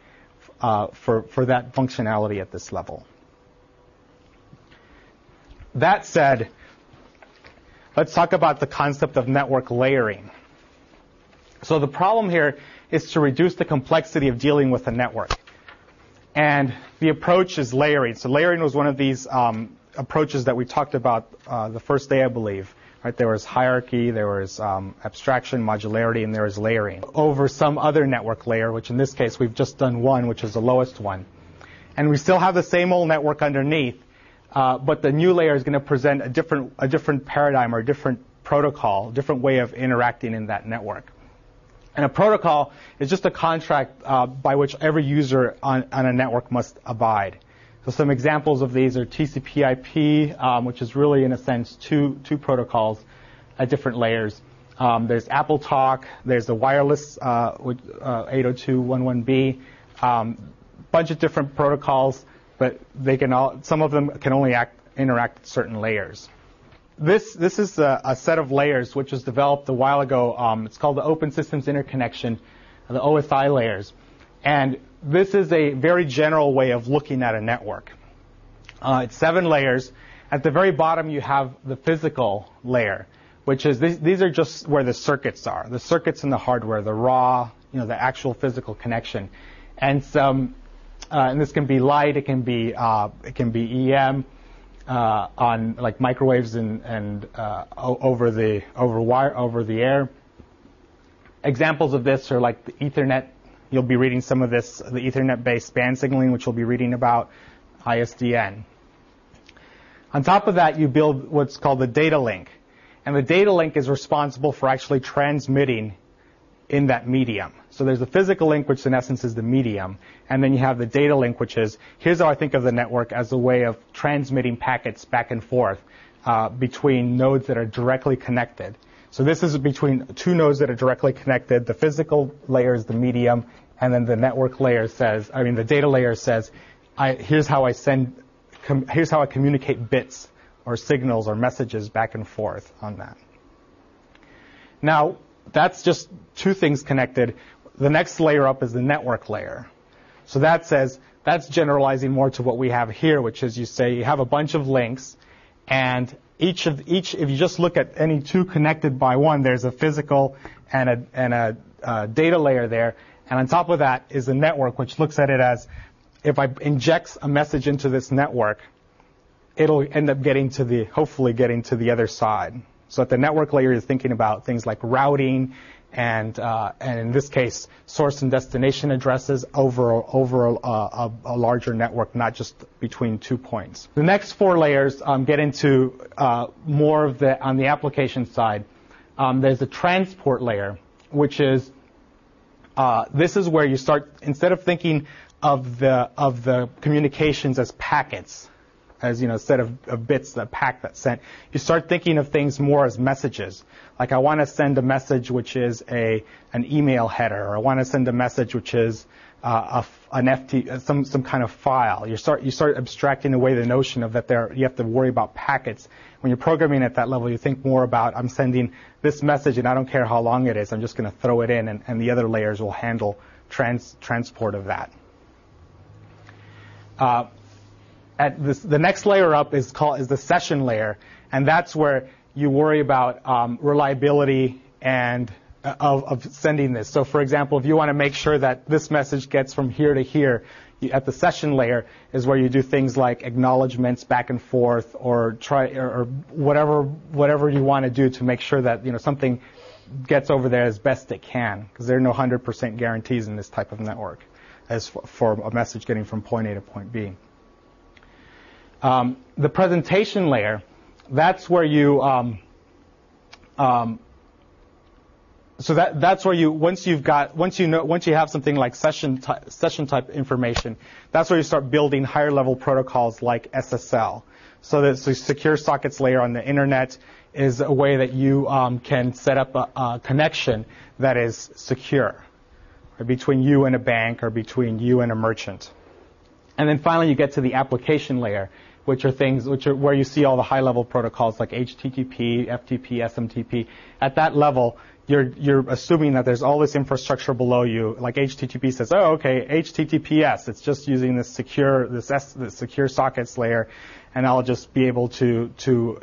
uh, for, for that functionality at this level. That said, let's talk about the concept of network layering. So the problem here is to reduce the complexity of dealing with a network. And the approach is layering. So layering was one of these um, approaches that we talked about uh, the first day, I believe. Right? There was hierarchy, there was um, abstraction, modularity, and there was layering over some other network layer, which in this case we've just done one, which is the lowest one. And we still have the same old network underneath, uh, but the new layer is going to present a different, a different paradigm or a different protocol, different way of interacting in that network. And a protocol is just a contract uh, by which every user on, on, a network must abide. So some examples of these are TCP/IP, um, which is really, in a sense, two two protocols at different layers. Um, there's AppleTalk. There's the wireless uh, uh, 802.11b. Um, bunch of different protocols but they can all, some of them can only act, interact at certain layers. This, this is a, a, set of layers which was developed a while ago. Um, it's called the Open Systems Interconnection, the OSI layers. And this is a very general way of looking at a network. Uh, it's seven layers. At the very bottom, you have the physical layer, which is these, are just where the circuits are, the circuits in the hardware, the raw, you know, the actual physical connection. And some and this can be light, it can be uh, it can be EM uh, on like microwaves and, and uh, over the over wire over the air. Examples of this are like the Ethernet. You'll be reading some of this, the Ethernet baseband signaling, which we'll be reading about, ISDN. On top of that, you build what's called the data link. And the data link is responsible for actually transmitting in that medium. So there's the physical link, which in essence is the medium, and then you have the data link, which is here's how I think of the network as a way of transmitting packets back and forth uh, between nodes that are directly connected. So this is between two nodes that are directly connected. The physical layer is the medium, and then the network layer says, I mean, the data layer says, I, here's how I send, com, here's how I communicate bits or signals or messages back and forth on that. Now, that's just two things connected. The next layer up is the network layer. So that says, that's generalizing more to what we have here, which is you say you have a bunch of links, and each of each, if you just look at any two connected by one, there's a physical and a and a uh, data layer there, and on top of that is a network, which looks at it as if I inject a message into this network, it'll end up getting to the hopefully getting to the other side. So at the network layer, you're thinking about things like routing and, uh, and in this case, source and destination addresses over, over a, a, a, larger network, not just between two points. The next four layers um, get into uh, more of the, on the application side. Um, there's a transport layer, which is, uh, this is where you start, instead of thinking of the, of the communications as packets, as you know, a set of, of bits, that pack that's sent. You start thinking of things more as messages. Like I want to send a message which is a an email header, or I want to send a message which is uh, a an FT, uh, some some kind of file. You start you start abstracting away the notion of that there you have to worry about packets. When you're programming at that level, you think more about I'm sending this message and I don't care how long it is. I'm just going to throw it in, and, and the other layers will handle trans, transport of that. Uh, at this, the next layer up is called is the session layer, and that's where you worry about um, reliability and uh, of, of, sending this. So, for example, if you want to make sure that this message gets from here to here, you, at the session layer is where you do things like acknowledgments back and forth, or try or, or whatever whatever you want to do to make sure that you know something gets over there as best it can, because there are no 100% guarantees in this type of network as for, for a message getting from point A to point B. Um, the presentation layer, that's where you, um, um, so that, that's where you, once you've got, once you know, once you have something like session, ty- session type information, that's where you start building higher level protocols like SSL. So the so secure sockets layer on the internet is a way that you um, can set up a, a, connection that is secure between you and a bank or between you and a merchant. And then finally, you get to the application layer, which are things which are where you see all the high-level protocols like HTTP, FTP, SMTP. At that level, you're you're assuming that there's all this infrastructure below you. Like HTTP says, oh, okay, HTTPS. It's just using this secure this, S, this secure sockets layer, and I'll just be able to to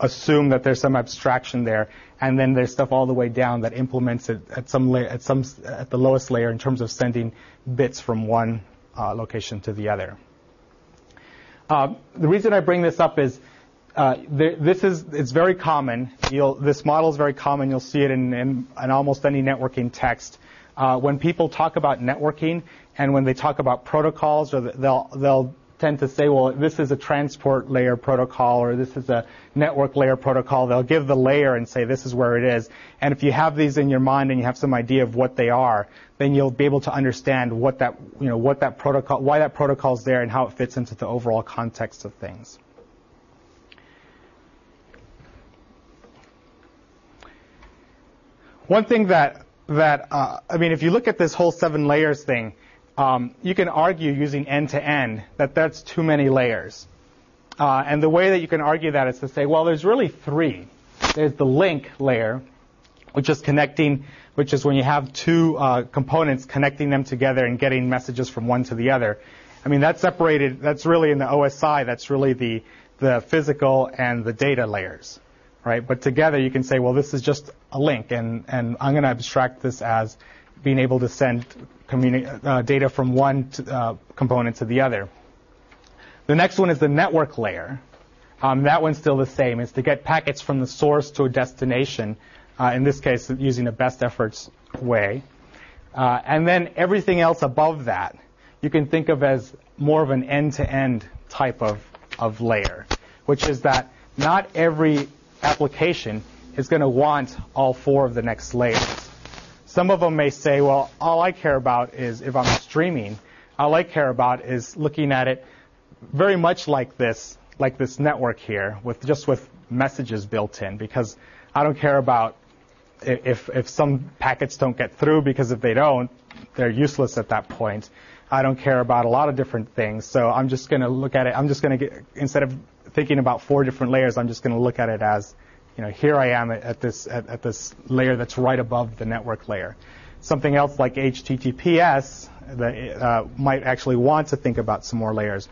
assume that there's some abstraction there, and then there's stuff all the way down that implements it at some la- at some at the lowest layer in terms of sending bits from one uh, location to the other. Uh, the reason I bring this up is uh, th- this is it's very common. You'll, this model is very common. You'll see it in, in, in almost any networking text. Uh, when people talk about networking and when they talk about protocols, or they'll they'll tend to say, well, this is a transport layer protocol or this is a network layer protocol. They'll give the layer and say this is where it is. And if you have these in your mind and you have some idea of what they are, then you'll be able to understand what that, you know, what that protocol, why that protocol is there and how it fits into the overall context of things. One thing that, that uh, I mean, if you look at this whole seven layers thing, um, you can argue using end to end that that's too many layers. Uh, and the way that you can argue that is to say, well, there's really three. There's the link layer, which is connecting, which is when you have two uh, components connecting them together and getting messages from one to the other. I mean, that's separated. That's really in the OSI. That's really the the physical and the data layers, right? But together, you can say, well, this is just a link, and and I'm going to abstract this as being able to send uh, data from one to, uh, component to the other. The next one is the network layer. Um, that one's still the same. It's to get packets from the source to a destination, uh, in this case, using a best efforts way. Uh, and then everything else above that, you can think of as more of an end-to-end type of, of layer, which is that not every application is going to want all four of the next layers. Some of them may say, well, all I care about is if I'm streaming, all I care about is looking at it very much like this, like this network here, with just with messages built in, because I don't care about if if some packets don't get through, because if they don't, they're useless at that point. I don't care about a lot of different things, so I'm just going to look at it. I'm just going to get instead of thinking about four different layers, I'm just going to look at it as you know, here I am at, this at, at, this layer that's right above the network layer. Something else like HTTPS that uh, might actually want to think about some more layers.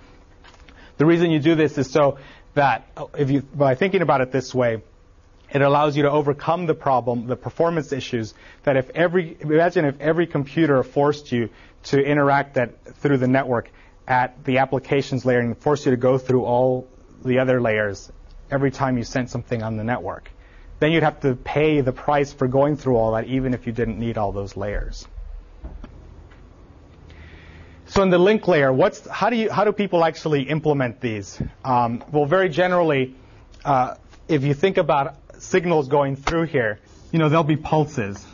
The reason you do this is so that if you by thinking about it this way, it allows you to overcome the problem, the performance issues that if every imagine if every computer forced you to interact that through the network at the applications layer and forced you to go through all the other layers every time you sent something on the network. Then you'd have to pay the price for going through all that, even if you didn't need all those layers. So in the link layer, what's, how, do you, how do people actually implement these? Um, well, very generally, uh, if you think about signals going through here, you know, there'll be pulses.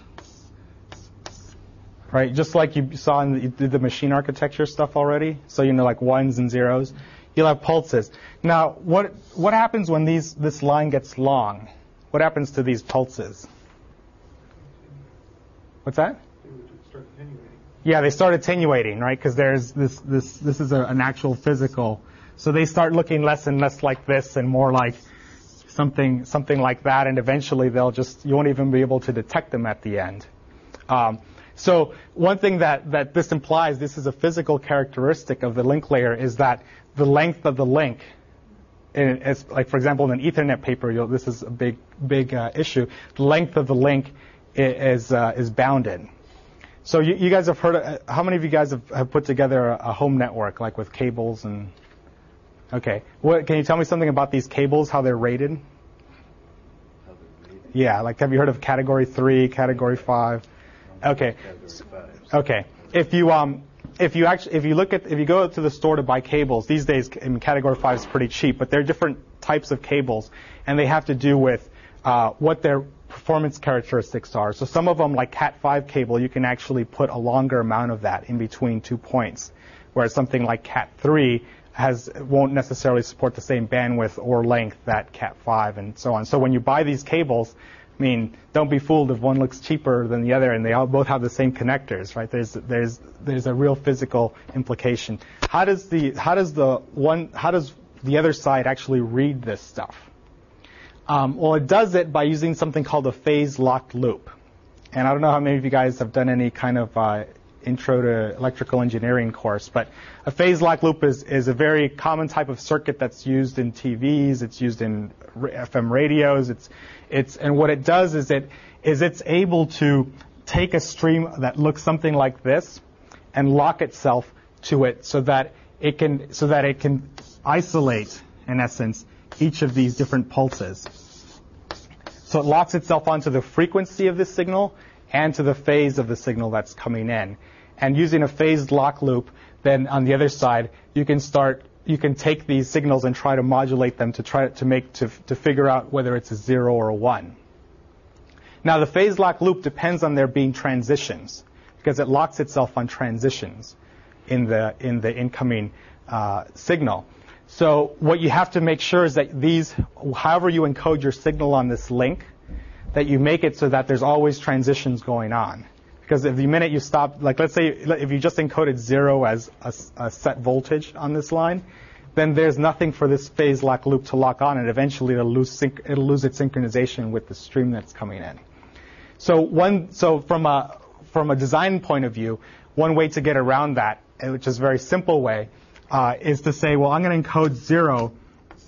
Right? Just like you saw in the, the machine architecture stuff already. So, you know, like ones and zeros you'll have pulses. Now, what, what happens when these, this line gets long? What happens to these pulses? What's that? Yeah, they start attenuating, right? Because there's this, this, this is a, an actual physical. So they start looking less and less like this and more like something, something like that. And eventually they'll just, you won't even be able to detect them at the end. Um, so one thing that, that this implies, this is a physical characteristic of the link layer, is that the length of the link, in, it's like for example in an Ethernet paper, you'll, this is a big big uh, issue. The length of the link is uh, is bounded. So you, you, guys have heard. Of, how many of you guys have, have put together a, a, home network like with cables and? Okay. What can you tell me something about these cables? How they're rated? How they're rated? Yeah. Like have you heard of Category three, Category five? Okay. Okay. If you um if you actually if you look at if you go to the store to buy cables these days in category five is pretty cheap but there are different types of cables and they have to do with uh, what their performance characteristics are. So some of them like cat 5 cable you can actually put a longer amount of that in between two points whereas something like cat 3 has won't necessarily support the same bandwidth or length that cat 5 and so on. So when you buy these cables I mean, don't be fooled if one looks cheaper than the other and they all both have the same connectors, right? There's there's there's a real physical implication. How does the how does the one how does the other side actually read this stuff? Um, well, it does it by using something called a phase locked loop. And I don't know how many of you guys have done any kind of uh, intro to electrical engineering course, but a phase lock loop is, is a very common type of circuit that's used in TVs, it's used in FM radios, it's, it's, and what it does is it, is it's able to take a stream that looks something like this and lock itself to it so that it can, so that it can isolate, in essence, each of these different pulses. So it locks itself onto the frequency of the signal and to the phase of the signal that's coming in and using a phased lock loop, then on the other side, you can start, you can take these signals and try to modulate them to try to make, to, to figure out whether it's a zero or a one. Now the phase lock loop depends on there being transitions because it locks itself on transitions in the, in the incoming uh, signal. So what you have to make sure is that these, however you encode your signal on this link, that you make it so that there's always transitions going on. Because if the minute you stop, like let's say if you just encoded zero as a, a, set voltage on this line, then there's nothing for this phase lock loop to lock on, and eventually it'll lose, it'll lose its synchronization with the stream that's coming in. So one, so from a from a design point of view, one way to get around that, which is a very simple way, uh, is to say, well, I'm going to encode zero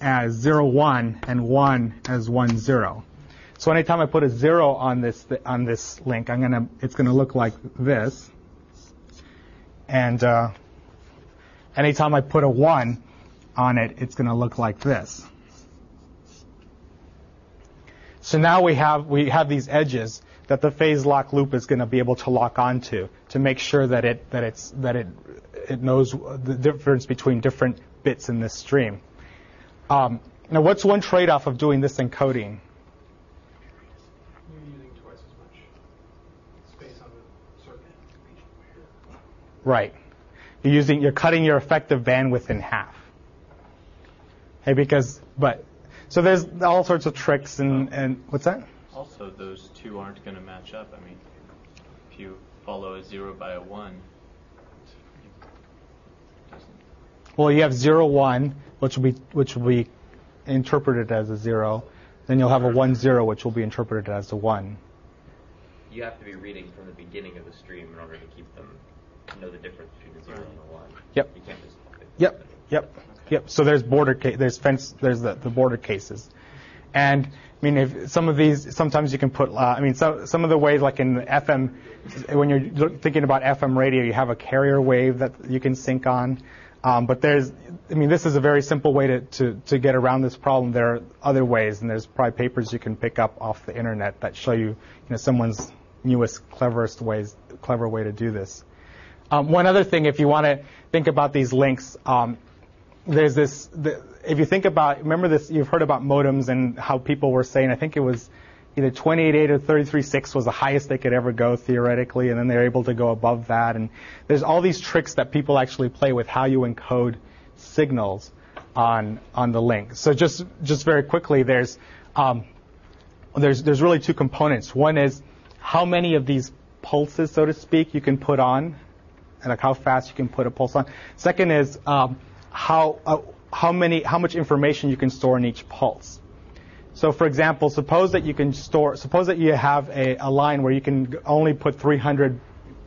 as zero one and one as one zero. So anytime I put a zero on this on this link, I'm gonna it's gonna look like this. And uh, anytime I put a one on it, it's gonna look like this. So now we have we have these edges that the phase lock loop is going to be able to lock onto to make sure that it that it's that it it knows the difference between different bits in this stream. Um, now, what's one trade-off of doing this encoding? Right. You're using, you're cutting your effective bandwidth in half. Okay, because, but, so there's all sorts of tricks and, and what's that? Also, those two aren't going to match up. I mean, if you follow a zero by a one, well, you have zero one, which will be which will be interpreted as a zero. Then you'll have a one zero, which will be interpreted as a one. You have to be reading from the beginning of the stream in order to keep them know the difference between a zero and a one. Yep. You can't just. Yep. Yep. Yep. So there's border ca- there's fence there's the, the border cases, and I mean if some of these sometimes you can put uh, I mean some some of the ways like in FM when you're thinking about FM radio you have a carrier wave that you can sync on. Um, but there's, I mean, this is a very simple way to, to, to get around this problem. There are other ways, and there's probably papers you can pick up off the internet that show you, you know, someone's newest, cleverest ways, clever way to do this. Um, one other thing, if you want to think about these links, um, there's this. The, if you think about, remember this, you've heard about modems and how people were saying. I think it was either 28.8 or 33.6 was the highest they could ever go theoretically, and then they're able to go above that. And there's all these tricks that people actually play with how you encode signals on on the link. So just just very quickly, there's um, there's there's really two components. One is how many of these pulses, so to speak, you can put on like how fast you can put a pulse on. Second is um, how uh, how many how much information you can store in each pulse. So, for example, suppose that you can store suppose that you have a, a line where you can only put 300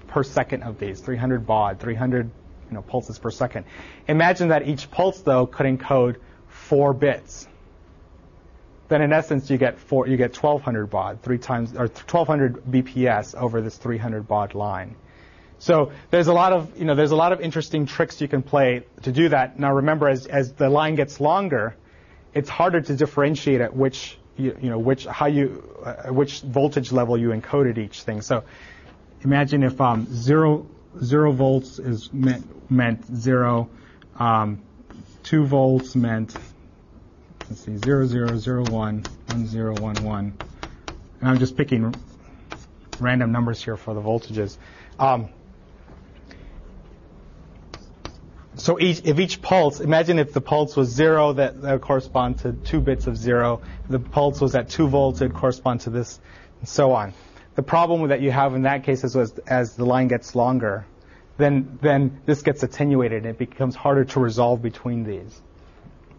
per second of these, 300 baud, 300 you know, pulses per second. Imagine that each pulse though could encode four bits then in essence you get four, you get 1200 baud, three times or 1200 BPS over this 300 baud line. So there's a lot of you know there's a lot of interesting tricks you can play to do that. Now remember, as as the line gets longer, it's harder to differentiate at which you, you know which how you uh, which voltage level you encoded each thing. So imagine if um, zero zero volts is meant meant zero, um, two volts meant let's see, 0001, 1011. And I'm just picking random numbers here for the voltages. Um, so each, if each pulse, imagine if the pulse was zero, that, that would correspond to two bits of zero. If the pulse was at two volts, it would correspond to this, and so on. The problem that you have in that case is as, as the line gets longer, then, then this gets attenuated and it becomes harder to resolve between these.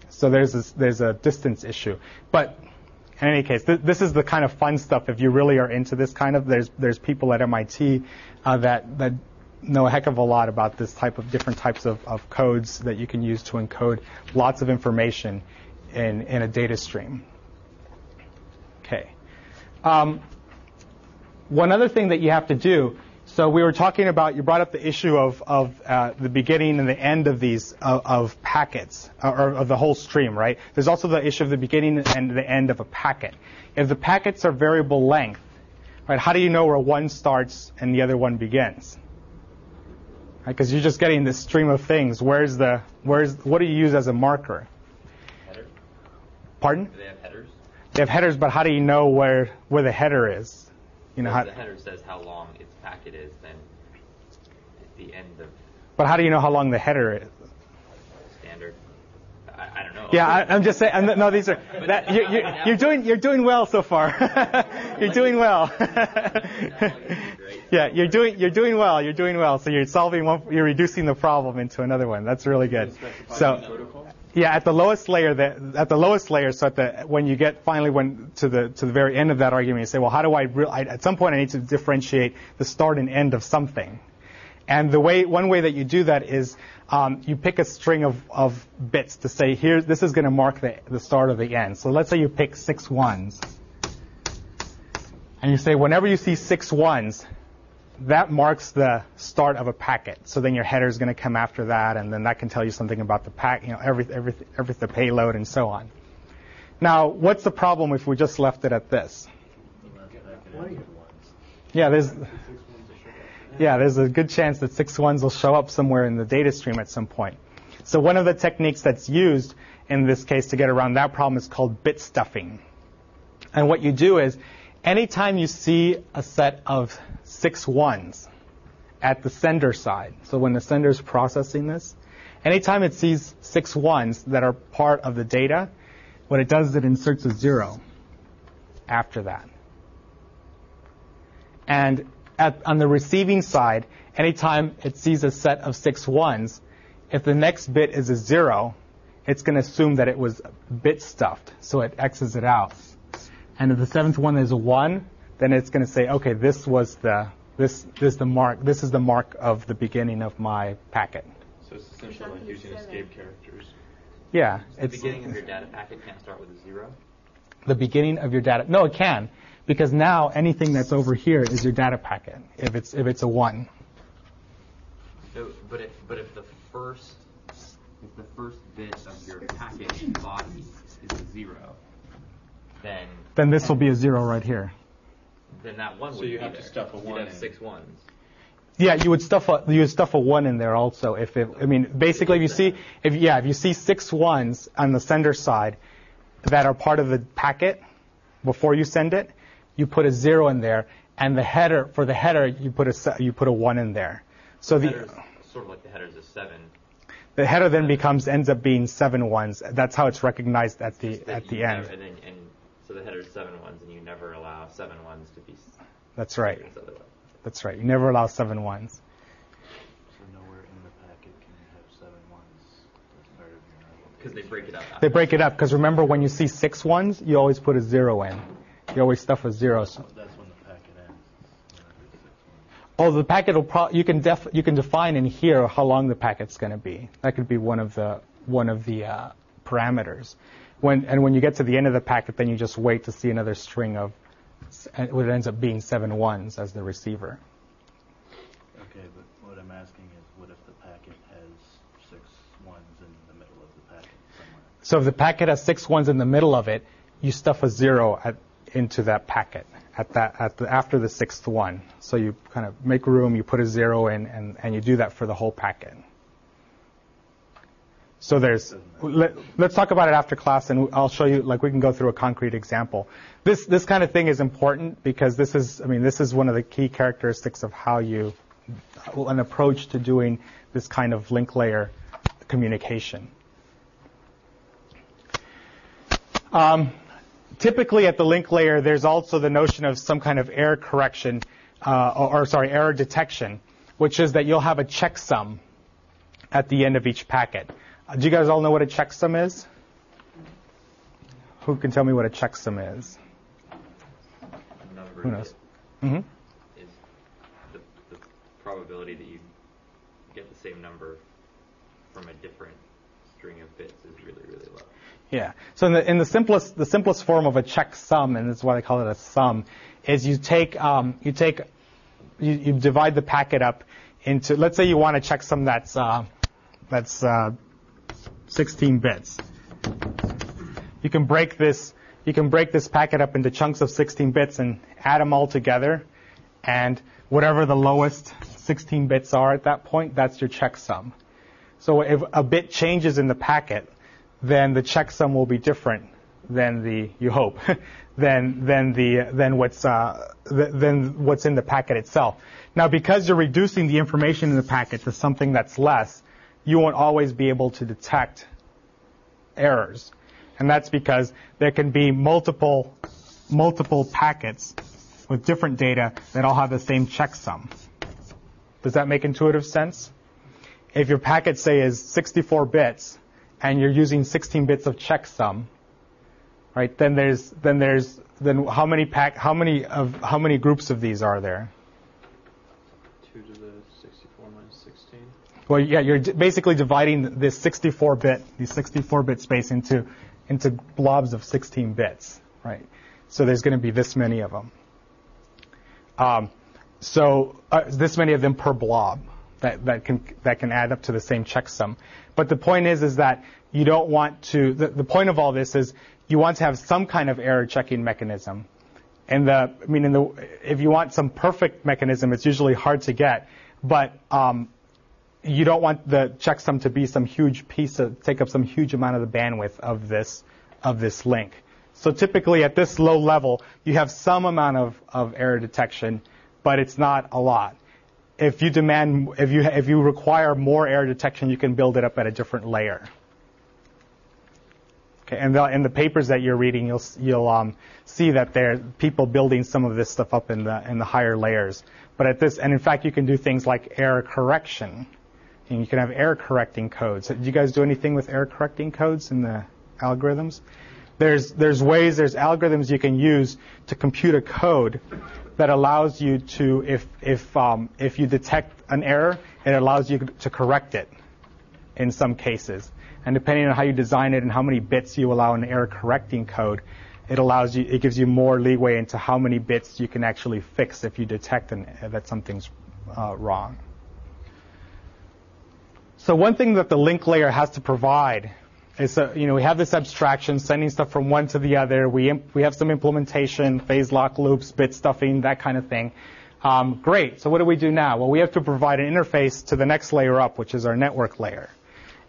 So there's this, there's a distance issue. But in any case, th- this is the kind of fun stuff. If you really are into this kind of, there's there's people at MIT uh, that that know a heck of a lot about this type of different types of, of codes that you can use to encode lots of information in in a data stream. Okay. Um, one other thing that you have to do so we were talking about, you brought up the issue of, of uh, the beginning and the end of these, of packets, uh, or of the whole stream, right? There's also the issue of the beginning and the end of a packet. If the packets are variable length, right, how do you know where one starts and the other one begins? Because right, you're just getting this stream of things. Where's the, where's, what do you use as a marker? Header. Pardon? Do they have headers? They have headers, but how do you know where, where the header is? You know, how, the header says how long its packet is, then at the end of. But how do you know how long the header is? Standard. I, I don't know. Yeah, I, am just saying. I'm, no, these are that you, you, you're doing you're doing well so far. you're doing well. yeah, you're doing you're doing well. You're doing well. So you're solving one. You're reducing the problem into another one. That's really good. So. Yeah, at the lowest layer, that, at the lowest layer, so at the when you get finally when to the to the very end of that argument, you say, well, how do I, re- I at some point I need to differentiate the start and end of something, and the way one way that you do that is um, you pick a string of, of bits to say here this is going to mark the the start of the end. So let's say you pick six ones, and you say whenever you see six ones, that marks the start of a packet. So then your header is going to come after that, and then that can tell you something about the pack, you know, every, every, every the payload and so on. Now, what's the problem if we just left it at this? Yeah, there's yeah, there's a good chance that six ones will show up somewhere in the data stream at some point. So one of the techniques that's used in this case to get around that problem is called bit stuffing. And what you do is anytime you see a set of six ones at the sender side, so when the sender is processing this, anytime it sees six ones that are part of the data, what it does is it inserts a zero after that. And at, on the receiving side, anytime it sees a set of six ones, if the next bit is a zero, it's going to assume that it was bit stuffed, so it X's it out. And if the seventh one is a one, then it's going to say, okay, this was the this this the mark this is the mark of the beginning of my packet. So it's essentially like using escape characters. Yeah, so the beginning of your data packet can't start with a zero. The beginning of your data no, it can because now anything that's over here is your data packet if it's if it's a one. So, but if but if the first if the first bit of your packet body is a zero, then then this will be a zero right here. Then that one so you be have there. to stuff a one. You'd have six ones. Yeah, you would stuff a you would stuff a one in there also. If it, I mean, basically, if you see if yeah, if you see six ones on the sender side that are part of the packet before you send it, you put a zero in there, and the header for the header you put a you put a one in there. So the, the header's sort of like the header's a seven. The header then becomes ends up being seven ones. That's how it's recognized at the at the end. never- and, then, and so the header's seven ones, and you never allow seven ones to be. That's right. That's right. You never allow seven ones. So nowhere in the packet can you have seven ones Because they break it up. They break it up because remember when you see six ones, you always put a zero in. You always stuff a zero. So that's when the packet ends. Oh, the packet will pro- you can def- you can define in here how long the packet's going to be. That could be one of the one of the uh, parameters. When and when you get to the end of the packet, then you just wait to see another string of it ends up being seven ones as the receiver. Okay, but what I'm asking is, what if the packet has six ones in the middle of the packet somewhere? So if the packet has six ones in the middle of it, you stuff a zero at, into that packet at that at the, after the sixth one. So you kind of make room, you put a zero in, and, and you do that for the whole packet. So there's let, let's talk about it after class, and I'll show you like we can go through a concrete example. This this kind of thing is important because this is I mean this is one of the key characteristics of how you an approach to doing this kind of link layer communication. Um, typically at the link layer, there's also the notion of some kind of error correction, uh, or, or, sorry, error detection, which is that you'll have a checksum at the end of each packet. Uh, do you guys all know what a checksum is? Who can tell me what a checksum is? Who knows? that hmm is the, the probability that you get the same number from a different string of bits is really, really low. Yeah. So in the, in the simplest the simplest form of a checksum, and that's why they call it a sum, is you take um, you take you, you divide the packet up into let's say you want a checksum that's uh, that's uh, 16 bits. You can break this you can break this packet up into chunks of 16 bits and add them all together, and whatever the lowest 16 bits are at that point, that's your checksum. So if a bit changes in the packet, then the checksum will be different than the you hope than than the than what's uh, than what's in the packet itself. Now, because you're reducing the information in the packet to something that's less, you won't always be able to detect errors, and that's because there can be multiple multiple packets with different data that all have the same checksum. Does that make intuitive sense? If your packet, say, is 64 bits, and you're using 16 bits of checksum, right? Then there's then there's then how many pack how many of how many groups of these are there? 2 to the 64 minus 16. Well, yeah, you're basically dividing this 64-bit these 64-bit space into into blobs of 16 bits, right? So there's going to be this many of them. Um, so uh, this many of them per blob that, that can that can add up to the same checksum. But the point is is that you don't want to. The, the point of all this is you want to have some kind of error checking mechanism. And the I mean, in the if you want some perfect mechanism, it's usually hard to get. But um, you don't want the checksum to be some huge piece of take up some huge amount of the bandwidth of this of this link. So typically at this low level, you have some amount of, of error detection, but it's not a lot. If you demand, if you if you require more error detection, you can build it up at a different layer. Okay, and the, in the papers that you're reading, you'll you'll um, see that there are people building some of this stuff up in the in the higher layers. But at this, and in fact, you can do things like error correction, and you can have error correcting codes. Do you guys do anything with error correcting codes in the algorithms? There's there's ways, there's algorithms you can use to compute a code that allows you to, if if um, if you detect an error, it allows you to correct it in some cases. And depending on how you design it and how many bits you allow in error correcting code, it allows you, it gives you more leeway into how many bits you can actually fix if you detect an, that something's uh, wrong. So one thing that the link layer has to provide is, uh, you know, we have this abstraction, sending stuff from one to the other. We imp- we have some implementation, phase lock loops, bit stuffing, that kind of thing. Um, great. So what do we do now? Well, we have to provide an interface to the next layer up, which is our network layer.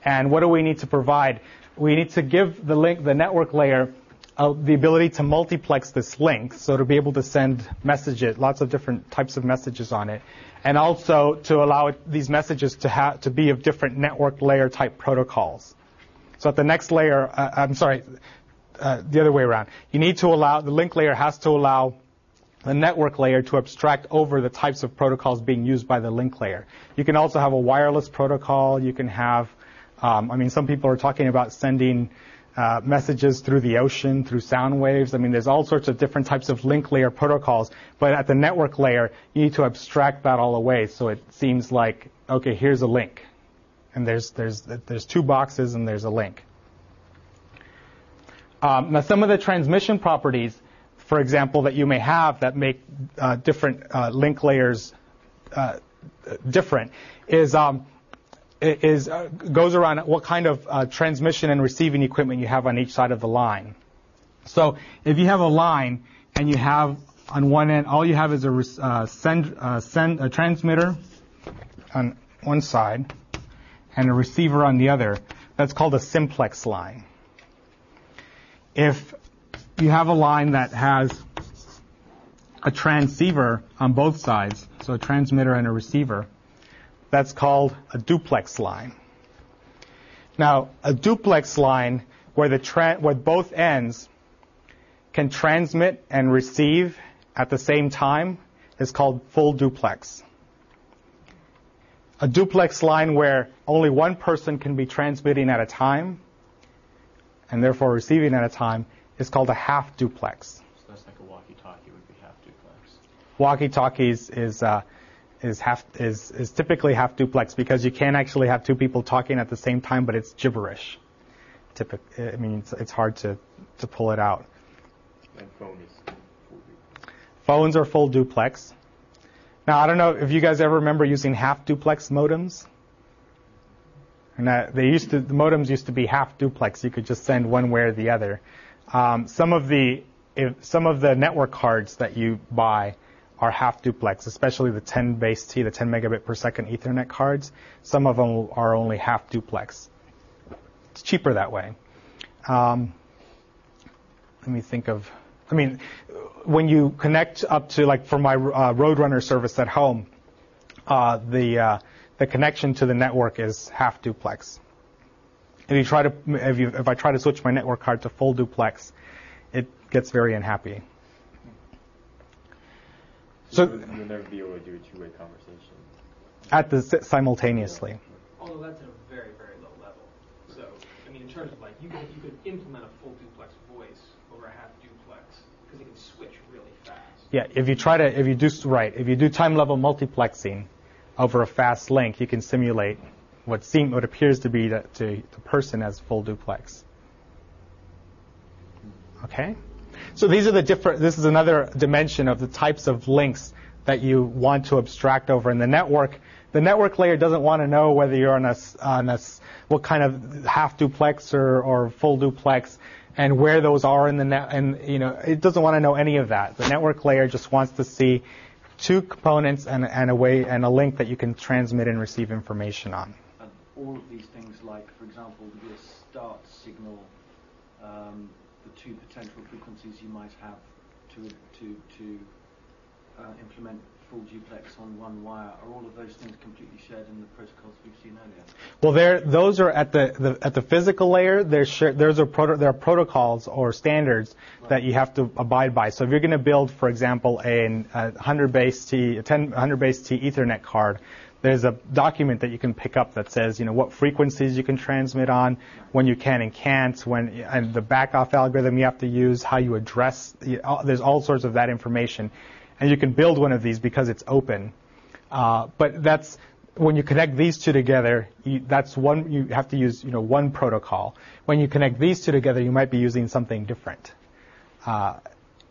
And what do we need to provide? We need to give the link, the network layer, uh, the ability to multiplex this link, so to be able to send messages, lots of different types of messages on it, and also to allow it, these messages to to be of different network layer type protocols. So at the next layer, uh, I'm sorry, uh, the other way around. You need to allow the link layer has to allow the network layer to abstract over the types of protocols being used by the link layer. You can also have a wireless protocol. You can have Um, I mean, some people are talking about sending uh, messages through the ocean, through sound waves. I mean, there's all sorts of different types of link layer protocols. But at the network layer, you need to abstract that all away so it seems like, okay, here's a link. And there's, there's, there's two boxes and there's a link. Um, now, some of the transmission properties, for example, that you may have that make uh, different uh, link layers uh, different is um, is uh, goes around what kind of uh, transmission and receiving equipment you have on each side of the line. So if you have a line and you have on one end, all you have is a uh, send, uh, send a transmitter on one side and a receiver on the other. That's called a simplex line. If you have a line that has a transceiver on both sides, so a transmitter and a receiver, that's called a duplex line. Now, a duplex line where, the tra- where both ends can transmit and receive at the same time is called full duplex. A duplex line where only one person can be transmitting at a time and therefore receiving at a time is called a half duplex. So that's like a walkie-talkie would be half duplex. Walkie-talkies is uh, is half is is typically half duplex because you can't actually have two people talking at the same time, but it's gibberish. Typic, I mean, it's, it's hard to to pull it out. And phone is Phones are full duplex. Now, I don't know if you guys ever remember using half duplex modems. And that they used to the modems used to be half duplex. You could just send one way or the other. Um, some of the if, some of the network cards that you buy are half duplex, especially the 10 base T, the 10 megabit per second Ethernet cards. Some of them are only half duplex. It's cheaper that way. Um, let me think of. I mean, when you connect up to like for my uh, Roadrunner service at home, uh, the uh, the connection to the network is half duplex. If you try to if, you, if I try to switch my network card to full duplex, it gets very unhappy. So you'll never be able to do a two-way conversation. At the simultaneously. Although that's at a very, very low level. So, I mean, in terms of like, you could, you could implement a full duplex voice over a half duplex because it can switch really fast. Yeah, if you try to, if you do right, if you do time level multiplexing over a fast link, you can simulate what seem what appears to be to, to the person as full duplex. Okay. So these are the different, this is another dimension of the types of links that you want to abstract over in the network. The network layer doesn't want to know whether you're on a, on a what kind of half duplex or, or full duplex and where those are in the net, and you know, it doesn't want to know any of that. The network layer just wants to see two components and, and a way and a link that you can transmit and receive information on. And all of these things, like for example, the start signal, um, the two potential frequencies you might have to to to uh, implement full duplex on one wire, are all of those things completely shared in the protocols we've seen earlier? Well, there those are at the, the at the physical layer. There's shared, there's a proto, there are protocols or standards right. that you have to abide by. So if you're going to build, for example, a, a 100 base T, a 10 100 base T Ethernet card, there's a document that you can pick up that says, you know, what frequencies you can transmit on, when you can and can't, when and the backoff algorithm you have to use, how you address. You there's all sorts of that information and you can build one of these because it's open. Uh, but that's when you connect these two together, you, that's one you have to use you know one protocol. When you connect these two together, you might be using something different. Uh,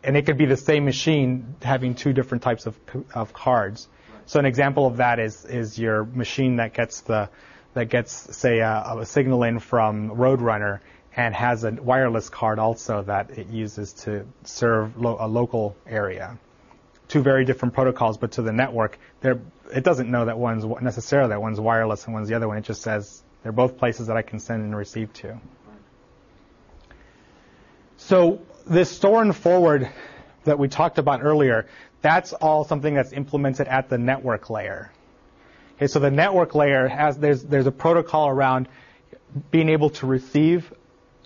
and it could be the same machine having two different types of, of cards. So an example of that is is your machine that gets the that gets say a, a signal in from Roadrunner and has a wireless card also that it uses to serve lo- a local area two very different protocols, but to the network, it doesn't know that one's necessarily that one's wireless and one's the other one. It just says they're both places that I can send and receive to. So this store and forward that we talked about earlier, that's all something that's implemented at the network layer. Okay, so the network layer has there's there's a protocol around being able to receive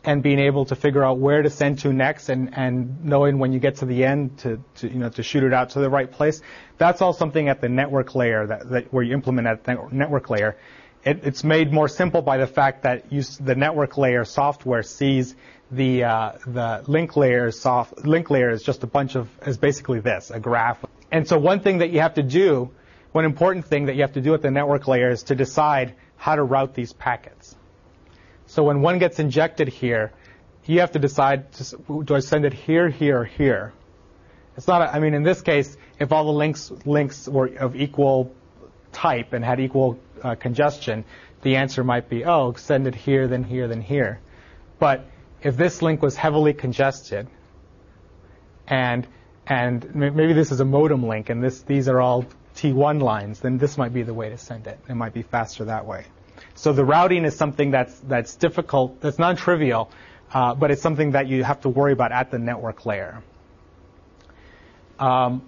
and being able to figure out where to send to next and, and knowing when you get to the end to, to, you know, to shoot it out to the right place. That's all something at the network layer that, that where you implement at the network layer. it, it's made more simple by the fact that you, the network layer software sees the uh, the link layer soft link layer is just a bunch of is basically this a graph. And so one thing that you have to do, one important thing that you have to do at the network layer is to decide how to route these packets. So when one gets injected here, you have to decide do I send it here, here, or here. It's not. A, I mean, in this case, if all the links links were of equal type and had equal uh, congestion, the answer might be, oh, send it here, then here, then here. But if this link was heavily congested, and and maybe this is a modem link, and this these are all T1 lines, then this might be the way to send it. It might be faster that way. So the routing is something that's that's difficult, that's non-trivial, uh, but it's something that you have to worry about at the network layer. Um,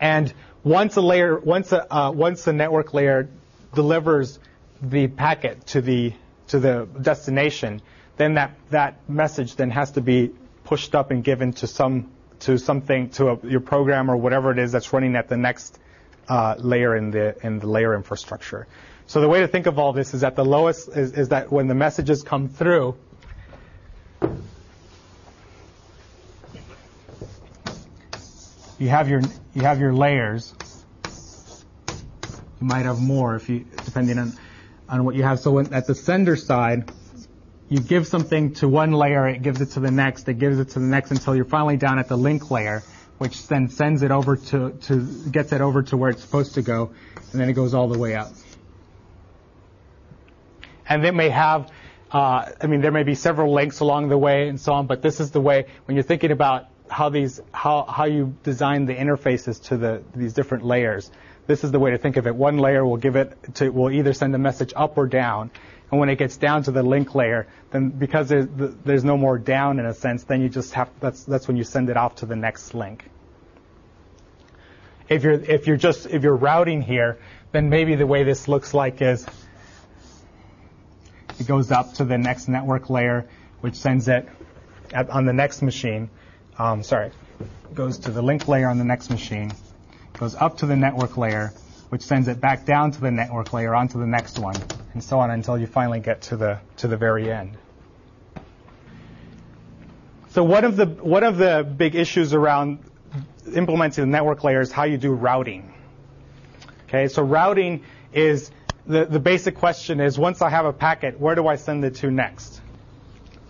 and once a layer, once a uh, once a network layer delivers the packet to the to the destination, then that that message then has to be pushed up and given to some to something to a, your program or whatever it is that's running at the next uh, layer in the in the layer infrastructure. So the way to think of all this is that the lowest is, is that when the messages come through, you have your you have your layers. You might have more if you depending on on what you have. So when, at the sender side, you give something to one layer, it gives it to the next, it gives it to the next until you're finally down at the link layer, which then sends it over to, to gets it over to where it's supposed to go, and then it goes all the way up. And it may have, uh, I mean, there may be several links along the way and so on, but this is the way when you're thinking about how these, how, how you design the interfaces to the, these different layers. This is the way to think of it. One layer will give it to, will either send a message up or down, and when it gets down to the link layer, then because there's, there's no more down in a sense, then you just have, that's, that's when you send it off to the next link. If you're, if you're just, if you're routing here, then maybe the way this looks like is it goes up to the next network layer, which sends it at, on the next machine. Um, sorry, goes to the link layer on the next machine, goes up to the network layer, which sends it back down to the network layer onto the next one, and so on until you finally get to the to the very end. So one of the one of the big issues around implementing the network layer is how you do routing. Okay, so routing is the, the basic question is once I have a packet, where do I send it to next?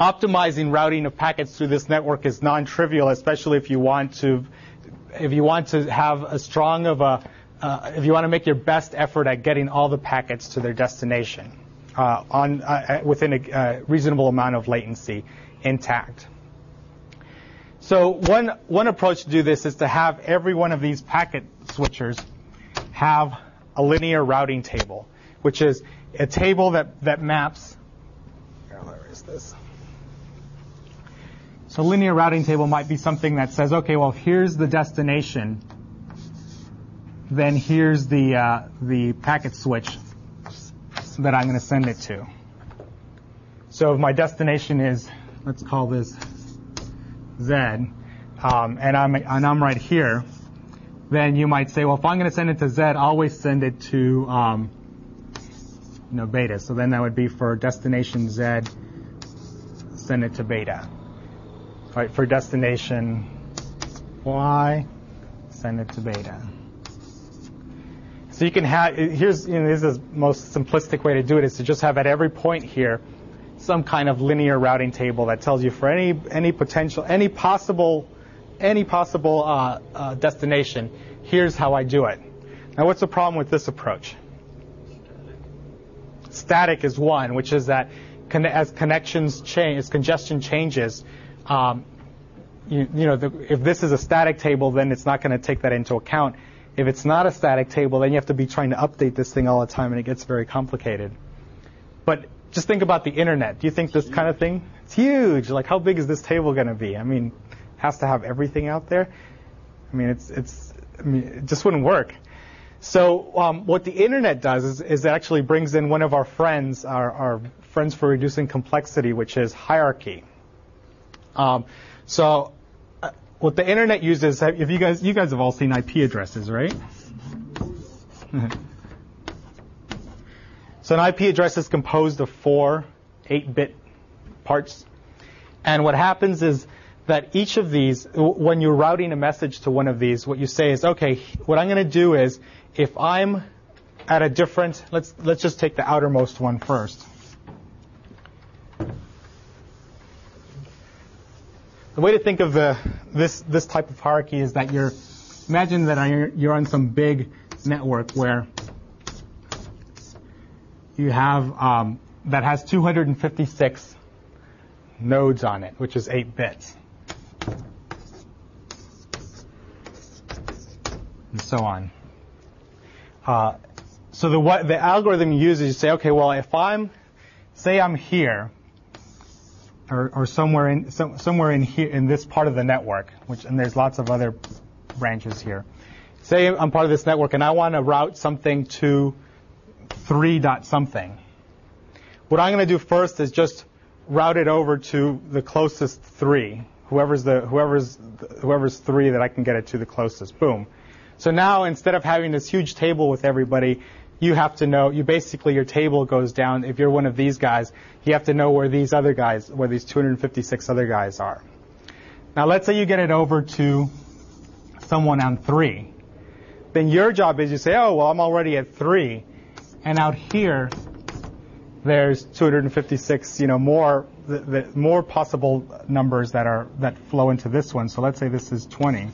Optimizing routing of packets through this network is non-trivial, especially if you want to if you want to have a strong of a uh, if you want to make your best effort at getting all the packets to their destination uh, on uh, within a uh, reasonable amount of latency intact. So one one approach to do this is to have every one of these packet switchers have a linear routing table, which is a table that that maps. Where is this? So linear routing table might be something that says, okay, well here's the destination then here's the, uh, the packet switch that I'm going to send it to. So if my destination is, let's call this Z, um, and, I'm, and I'm right here, then you might say, well, if I'm going to send it to Z, always send it to um, you know, beta. So then that would be for destination Z, send it to beta. Right, for destination Y, send it to beta. So you can have, here's, you know, the most simplistic way to do it is to just have at every point here some kind of linear routing table that tells you for any, any potential, any possible, any possible uh, uh, destination, here's how I do it. Now what's the problem with this approach? Static is one, which is that as connections change, as congestion changes, um, you, you, know, the, if this is a static table, then it's not going to take that into account. If it's not a static table, then you have to be trying to update this thing all the time, and it gets very complicated. But just think about the internet. Do you think this kind of thing? It's huge. Like, how big is this table going to be? I mean, it has to have everything out there. I mean, it's it's. I mean, it just wouldn't work. So um, what the internet does is, is it actually brings in one of our friends, our, our friends for reducing complexity, which is hierarchy. Um, so what the internet uses, if you guys, you guys have all seen IP addresses, right? So an IP address is composed of four 8-bit parts. And what happens is that each of these, when you're routing a message to one of these, what you say is, okay, what I'm going to do is, if I'm at a different, let's, let's just take the outermost one first. The way to think of the, this, this type of hierarchy is that you're, imagine that you're, you're on some big network where you have, um, that has 256 nodes on it, which is 8 bits. And so on. Uh, so the, what, the algorithm you use is you say, okay, well, if I'm, say I'm here, or, or somewhere in so, somewhere in here in this part of the network, which and there's lots of other branches here. Say I'm part of this network and I want to route something to three dot something. What I'm going to do first is just route it over to the closest three, whoever's the whoever's whoever's three that I can get it to the closest. Boom. So now instead of having this huge table with everybody, you have to know, you basically, your table goes down. If you're one of these guys, you have to know where these other guys, where these 256 other guys are. Now let's say you get it over to someone on three. Then your job is you say, oh, well, I'm already at three. And out here, there's 256, you know, more, the, the, more possible numbers that are, that flow into this one. So let's say this is 20.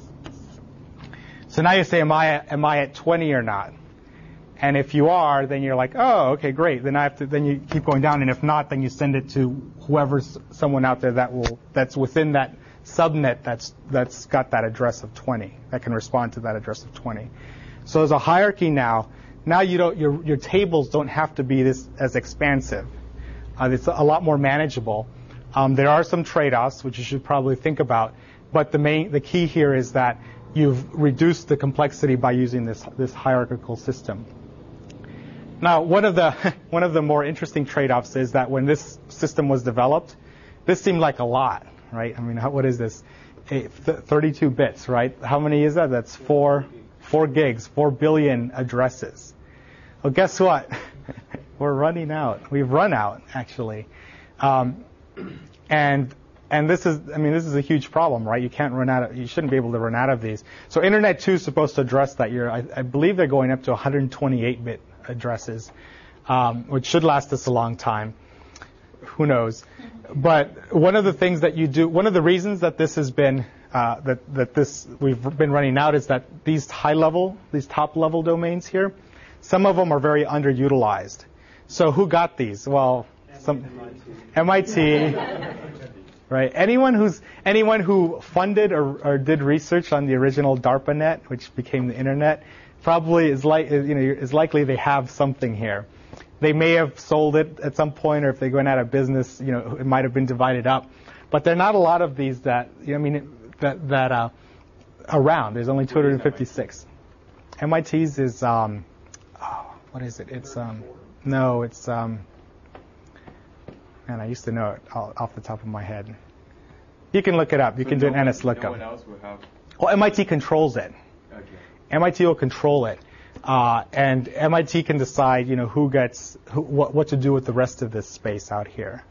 So now you say, am I, am I at 20 or not? And if you are, then you're like, oh, okay, great. Then I have to, then you keep going down. And if not, then you send it to whoever's someone out there that will, that's within that subnet that's, that's got that address of 20, that can respond to that address of 20. So there's a hierarchy now. Now you don't, your, your tables don't have to be this as expansive. Uh, it's a lot more manageable. Um, there are some trade-offs which you should probably think about, but the main, the key here is that you've reduced the complexity by using this, this hierarchical system. Now, one of the one of the more interesting trade-offs is that when this system was developed, this seemed like a lot, right? I mean, how, what is this? 32 bits, right? How many is that? That's four four gigs, four billion addresses. Well, guess what? We're running out. We've run out actually, um, and and this is, I mean, this is a huge problem, right? You can't run out of, you shouldn't be able to run out of these. So Internet 2 is supposed to address that. You're, I, I believe they're going up to 128-bit addresses, um, which should last us a long time. Who knows? But one of the things that you do, one of the reasons that this has been, uh, that, that this, we've been running out is that these high level, these top level domains here, some of them are very underutilized. So who got these? Well, some, MIT, right? Anyone who's anyone who funded or, or, did research on the original DARPANET, which became the internet, probably is like you know is likely they have something here. They may have sold it at some point, or if they went out of business, you know, it might have been divided up. But there are not a lot of these that you know, I mean that that uh, around. There's only 256. MIT's is um, oh, what is it? It's um, no, it's um, Man, I used to know it off the top of my head. You can look it up. You so can do an NS lookup. No one else will have. Well, MIT controls it. Okay. MIT will control it, uh, and MIT can decide, you know, who gets who, what, what to do with the rest of this space out here.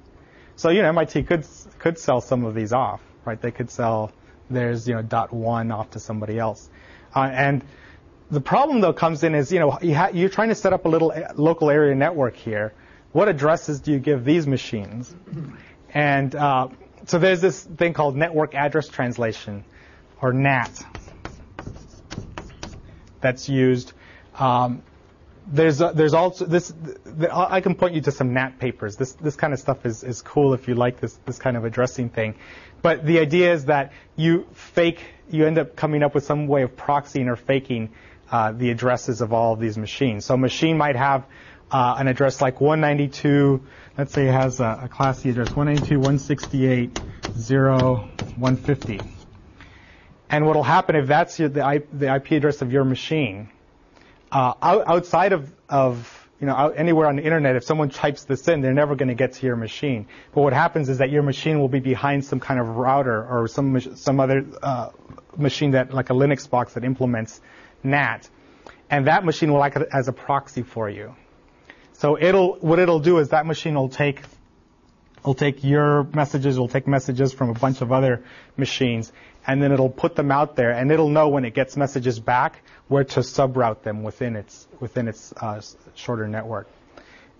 So, you know, MIT could could sell some of these off, right? They could sell there's you know dot one off to somebody else, uh, and the problem though comes in is you know you you're trying to set up a little local area network here what addresses do you give these machines? And uh, so there's this thing called network address translation, or NAT, that's used. Um, there's uh, there's also this. The, I can point you to some NAT papers. This this kind of stuff is, is cool if you like this this kind of addressing thing. But the idea is that you fake. You end up coming up with some way of proxying or faking uh, the addresses of all of these machines. So a machine might have uh, an address like 192, let's say it has a, a class C address, 192.168.0.150. And what will happen if that's your, the, IP, the, IP, address of your machine, uh, out, outside of, of you know, out, anywhere on the internet, if someone types this in, they're never going to get to your machine. But what happens is that your machine will be behind some kind of router or some some other uh, machine that, like a Linux box that implements NAT, and that machine will act as a proxy for you. So it'll what it'll do is that machine will take will take your messages, will take messages from a bunch of other machines, and then it'll put them out there, and it'll know when it gets messages back where to subroute them within its within its uh, shorter network.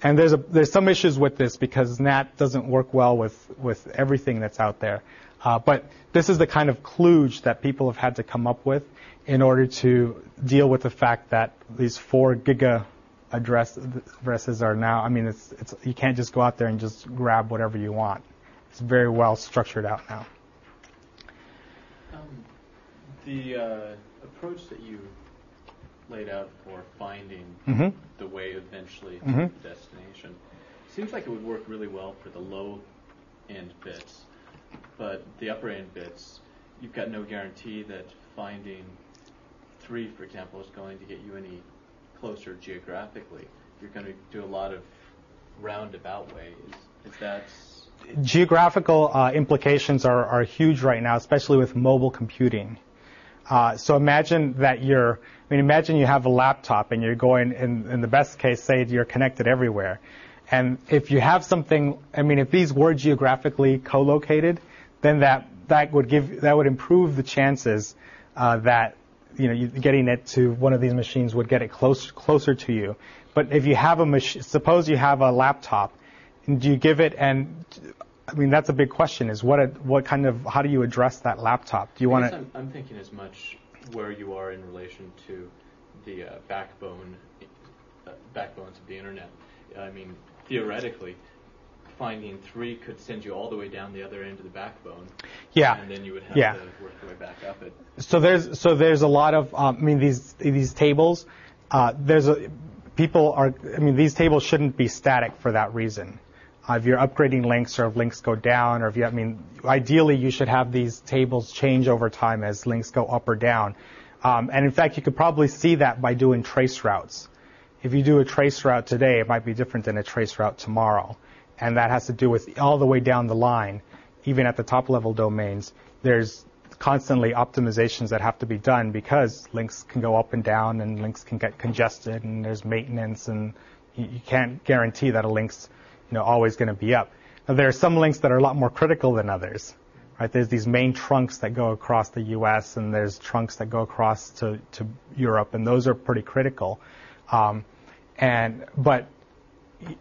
And there's a, there's some issues with this because NAT doesn't work well with with everything that's out there. Uh, but this is the kind of kludge that people have had to come up with in order to deal with the fact that these four giga address, addresses are now. I mean, it's it's you can't just go out there and just grab whatever you want. It's very well structured out now. Um, the uh, approach that you laid out for finding Mhm. the way eventually to Mhm. the destination seems like it would work really well for the low end bits, but the upper end bits, you've got no guarantee that finding three, for example, is going to get you any closer geographically. You're going to do a lot of roundabout ways. Is that geographical uh, implications are, are huge right now, especially with mobile computing. Uh, so imagine that you're, I mean, imagine you have a laptop and you're going, in, in the best case, say you're connected everywhere. And if you have something, I mean, if these were geographically co-located, then that, that would give, that would improve the chances uh, that, you know, getting it to one of these machines would get it close, closer to you. But if you have a machine, suppose you have a laptop, do you give it and I mean that's a big question is what a, what kind of how do you address that laptop? Do you want to I'm, I'm thinking as much where you are in relation to the uh, backbone uh, backbones of the internet. I mean, theoretically, finding three could send you all the way down the other end of the backbone. Yeah. And then you would have Yeah. to work your way back up it. So there's so there's a lot of um, I mean these these tables. Uh, there's a people are I mean these tables shouldn't be static for that reason. Uh, if you're upgrading links or if links go down or if you I mean ideally you should have these tables change over time as links go up or down. Um, and in fact you could probably see that by doing trace routes. If you do a trace route today, it might be different than a trace route tomorrow. And that has to do with all the way down the line, even at the top level domains, there's constantly optimizations that have to be done because links can go up and down and links can get congested and there's maintenance and you, you can't guarantee that a link's you know always going to be up. Now there are some links that are a lot more critical than others. Right? There's these main trunks that go across the U.S. and there's trunks that go across to, to Europe, and those are pretty critical. Um, and but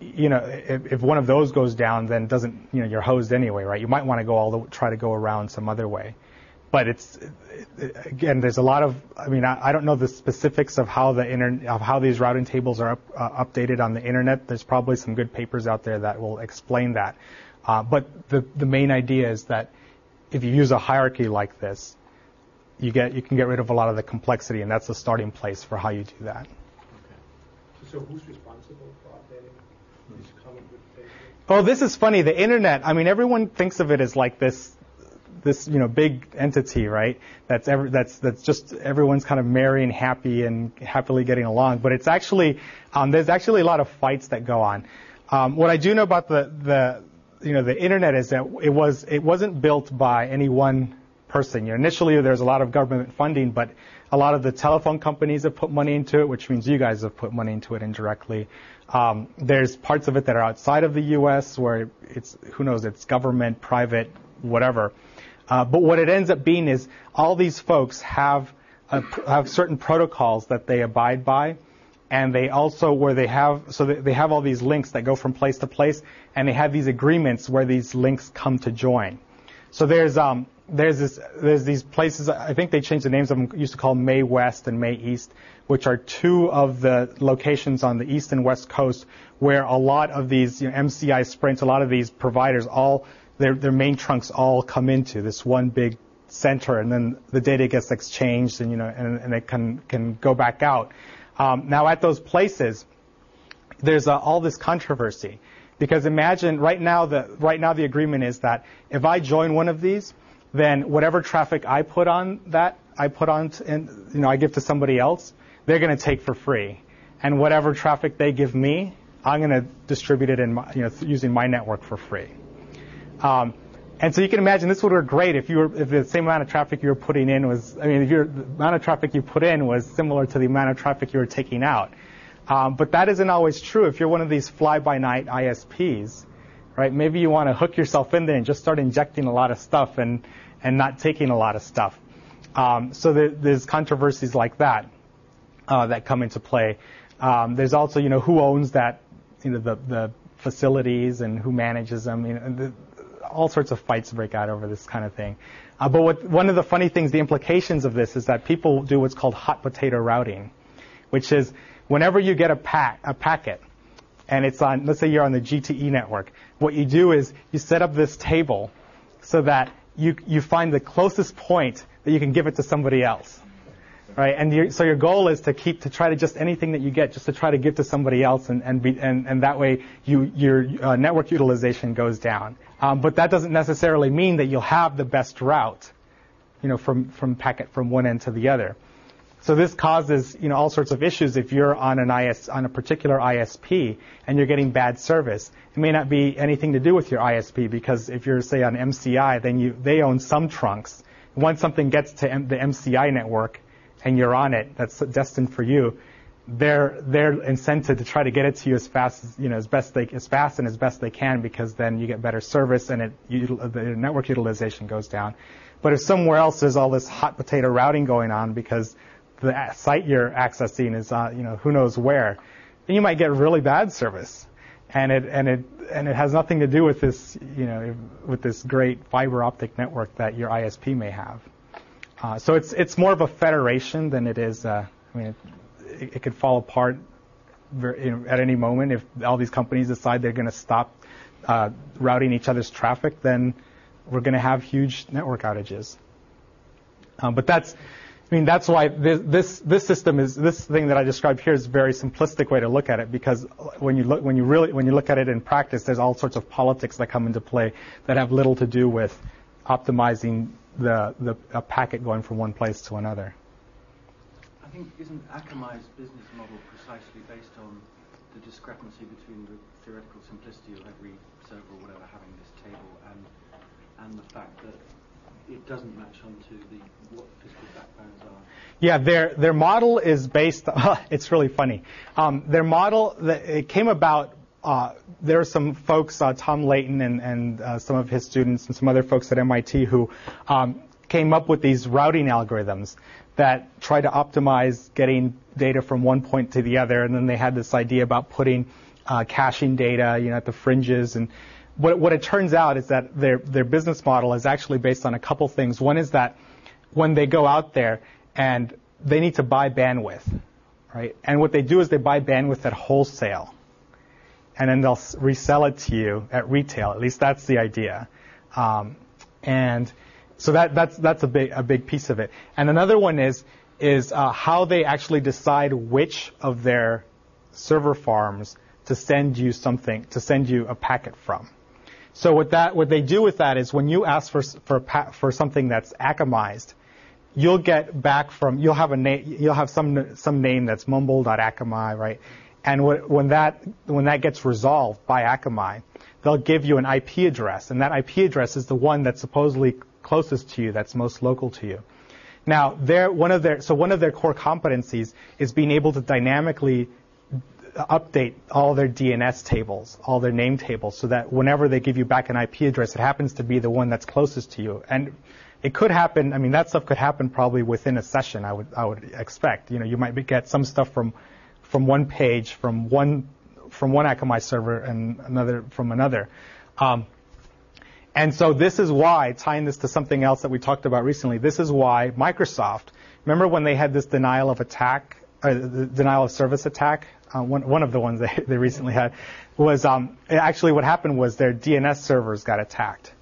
you know if, if one of those goes down, then doesn't you know you're hosed anyway, right? You might want to go all the try to go around some other way. But it's again, there's a lot of. I mean, I, I don't know the specifics of how the inter, of how these routing tables are up, uh, updated on the internet. There's probably some good papers out there that will explain that. Uh, but the the main idea is that if you use a hierarchy like this, you get you can get rid of a lot of the complexity, and that's the starting place for how you do that. Okay. So who's responsible for updating these common good tables? Oh, this is funny. The internet. I mean, everyone thinks of it as like this, this you know big entity, right? That's that's that's just everyone's kind of merry and happy and happily getting along. But it's actually um, there's actually a lot of fights that go on. Um, what I do know about the the you know the internet is that it was it wasn't built by any one person. You know, initially there's a lot of government funding, but a lot of the telephone companies have put money into it, which means you guys have put money into it indirectly. Um, there's parts of it that are outside of the U.S. where it's who knows it's government, private, whatever. Uh, but what it ends up being is all these folks have a, have certain protocols that they abide by, and they also where they have so they have all these links that go from place to place, and they have these agreements where these links come to join. So there's um there's this there's these places I think they changed the names of them used to call MAE West and MAE East, which are two of the locations on the east and west coast where a lot of these you know, MCI Sprints, a lot of these providers all their their main trunks all come into this one big center, and then the data gets exchanged, and you know and, and it can can go back out. Um, now at those places, there's uh, all this controversy because imagine right now the right now the agreement is that if I join one of these, then whatever traffic I put on that I put on to, and you know I give to somebody else, they're going to take for free, and whatever traffic they give me, I'm going to distribute it in my, you know th- using my network for free. Um, and so you can imagine this would work great if you were if the same amount of traffic you were putting in was I mean if your the amount of traffic you put in was similar to the amount of traffic you were taking out. Um, but that isn't always true. If you're one of these fly-by-night ISPs, right? Maybe you want to hook yourself in there and just start injecting a lot of stuff and and not taking a lot of stuff. Um, so there, there's controversies like that uh, that come into play. Um, there's also, you know, who owns that, you know, the, the facilities and who manages them. You know, the, all sorts of fights break out over this kind of thing. Uh, but what, one of the funny things, the implications of this is that people do what's called hot potato routing, which is whenever you get a, pack, a packet, and it's on, let's say you're on the GTE network, what you do is you set up this table so that you, you find the closest point that you can give it to somebody else. Right? And so your goal is to keep, to try to just anything that you get, just to try to give to somebody else, and, and, be, and, and that way you, your uh, network utilization goes down. Um, but that doesn't necessarily mean that you'll have the best route, you know, from, from packet from one end to the other. So this causes, you know, all sorts of issues if you're on an IS, on a particular ISP and you're getting bad service. It may not be anything to do with your ISP because if you're, say, on MCI, then you, they own some trunks. Once something gets to M- the MCI network and you're on it, that's destined for you, they're, they're incented to try to get it to you as fast as, you know, as best they, as fast and as best they can because then you get better service and it, the network utilization goes down. But if somewhere else there's all this hot potato routing going on because the site you're accessing is, uh, you know, who knows where, then you might get really bad service and it and it and it has nothing to do with this you know with this great fiber optic network that your ISP may have. Uh, so it's it's more of a federation than it is. Uh, I mean, it, it, could fall apart very, you know, at any moment if all these companies decide they're going to stop uh, routing each other's traffic. Then we're going to have huge network outages. Um, but that's I mean, that's why this, this, this system is this thing that I described here is a very simplistic way to look at it because when you look when you really when you look at it in practice, there's all sorts of politics that come into play that have little to do with optimizing the the a packet going from one place to another. I think isn't Akamai's business model precisely based on the discrepancy between the theoretical simplicity of every server or whatever having this table and and the fact that it doesn't match onto the what physical backbones are. Yeah, their their model is based. It's really funny. Um, their model it came about. Uh, there are some folks, uh, Tom Leighton and, and uh, some of his students and some other folks at MIT who um, came up with these routing algorithms that try to optimize getting data from one point to the other. And then they had this idea about putting uh, caching data, you know, at the fringes and what, what it turns out is that their, their business model is actually based on a couple things. One is that when they go out there and they need to buy bandwidth, right? And what they do is they buy bandwidth at wholesale. And then they'll resell it to you at retail. At least that's the idea. Um, and so that, that's, that's a big, a big piece of it. And another one is, is uh, how they actually decide which of their server farms to send you something, to send you a packet from. So what that what they do with that is when you ask for for for something that's Akamaized, you'll get back from you'll have a name you'll have some some name that's mumble.akamai, right? And when that when that gets resolved by Akamai, they'll give you an IP address, and that IP address is the one that's supposedly closest to you, that's most local to you. Now, one of their so one of their core competencies is being able to dynamically update all their DNS tables, all their name tables, so that whenever they give you back an IP address, it happens to be the one that's closest to you. And it could happen. I mean, that stuff could happen probably within a session. I would I would expect. You know, you might get some stuff from from one page from one from one Akamai server and another from another. Um, and so this is why, tying this to something else that we talked about recently, this is why Microsoft, remember when they had this denial of attack, uh, denial of service attack uh, one, one of the ones they, they recently had, was um, actually what happened was their DNS servers got attacked.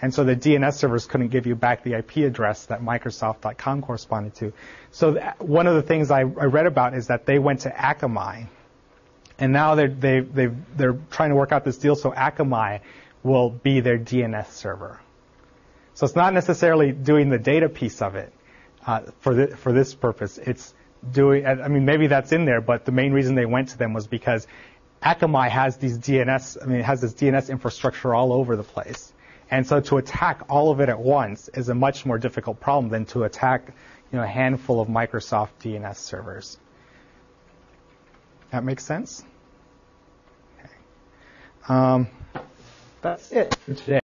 And so the DNS servers couldn't give you back the IP address that Microsoft.com corresponded to. So one of the things I, I, read about is that they went to Akamai, and now they're, they, they, they're trying to work out this deal so Akamai will be their DNS server. So it's not necessarily doing the data piece of it uh, for, the, for this purpose. It's doing, I mean, maybe that's in there, but the main reason they went to them was because Akamai has these DNS, I mean, it has this DNS infrastructure all over the place. And so to attack all of it at once is a much more difficult problem than to attack, you know, a handful of Microsoft DNS servers. That makes sense? Okay. Um, that's it for today.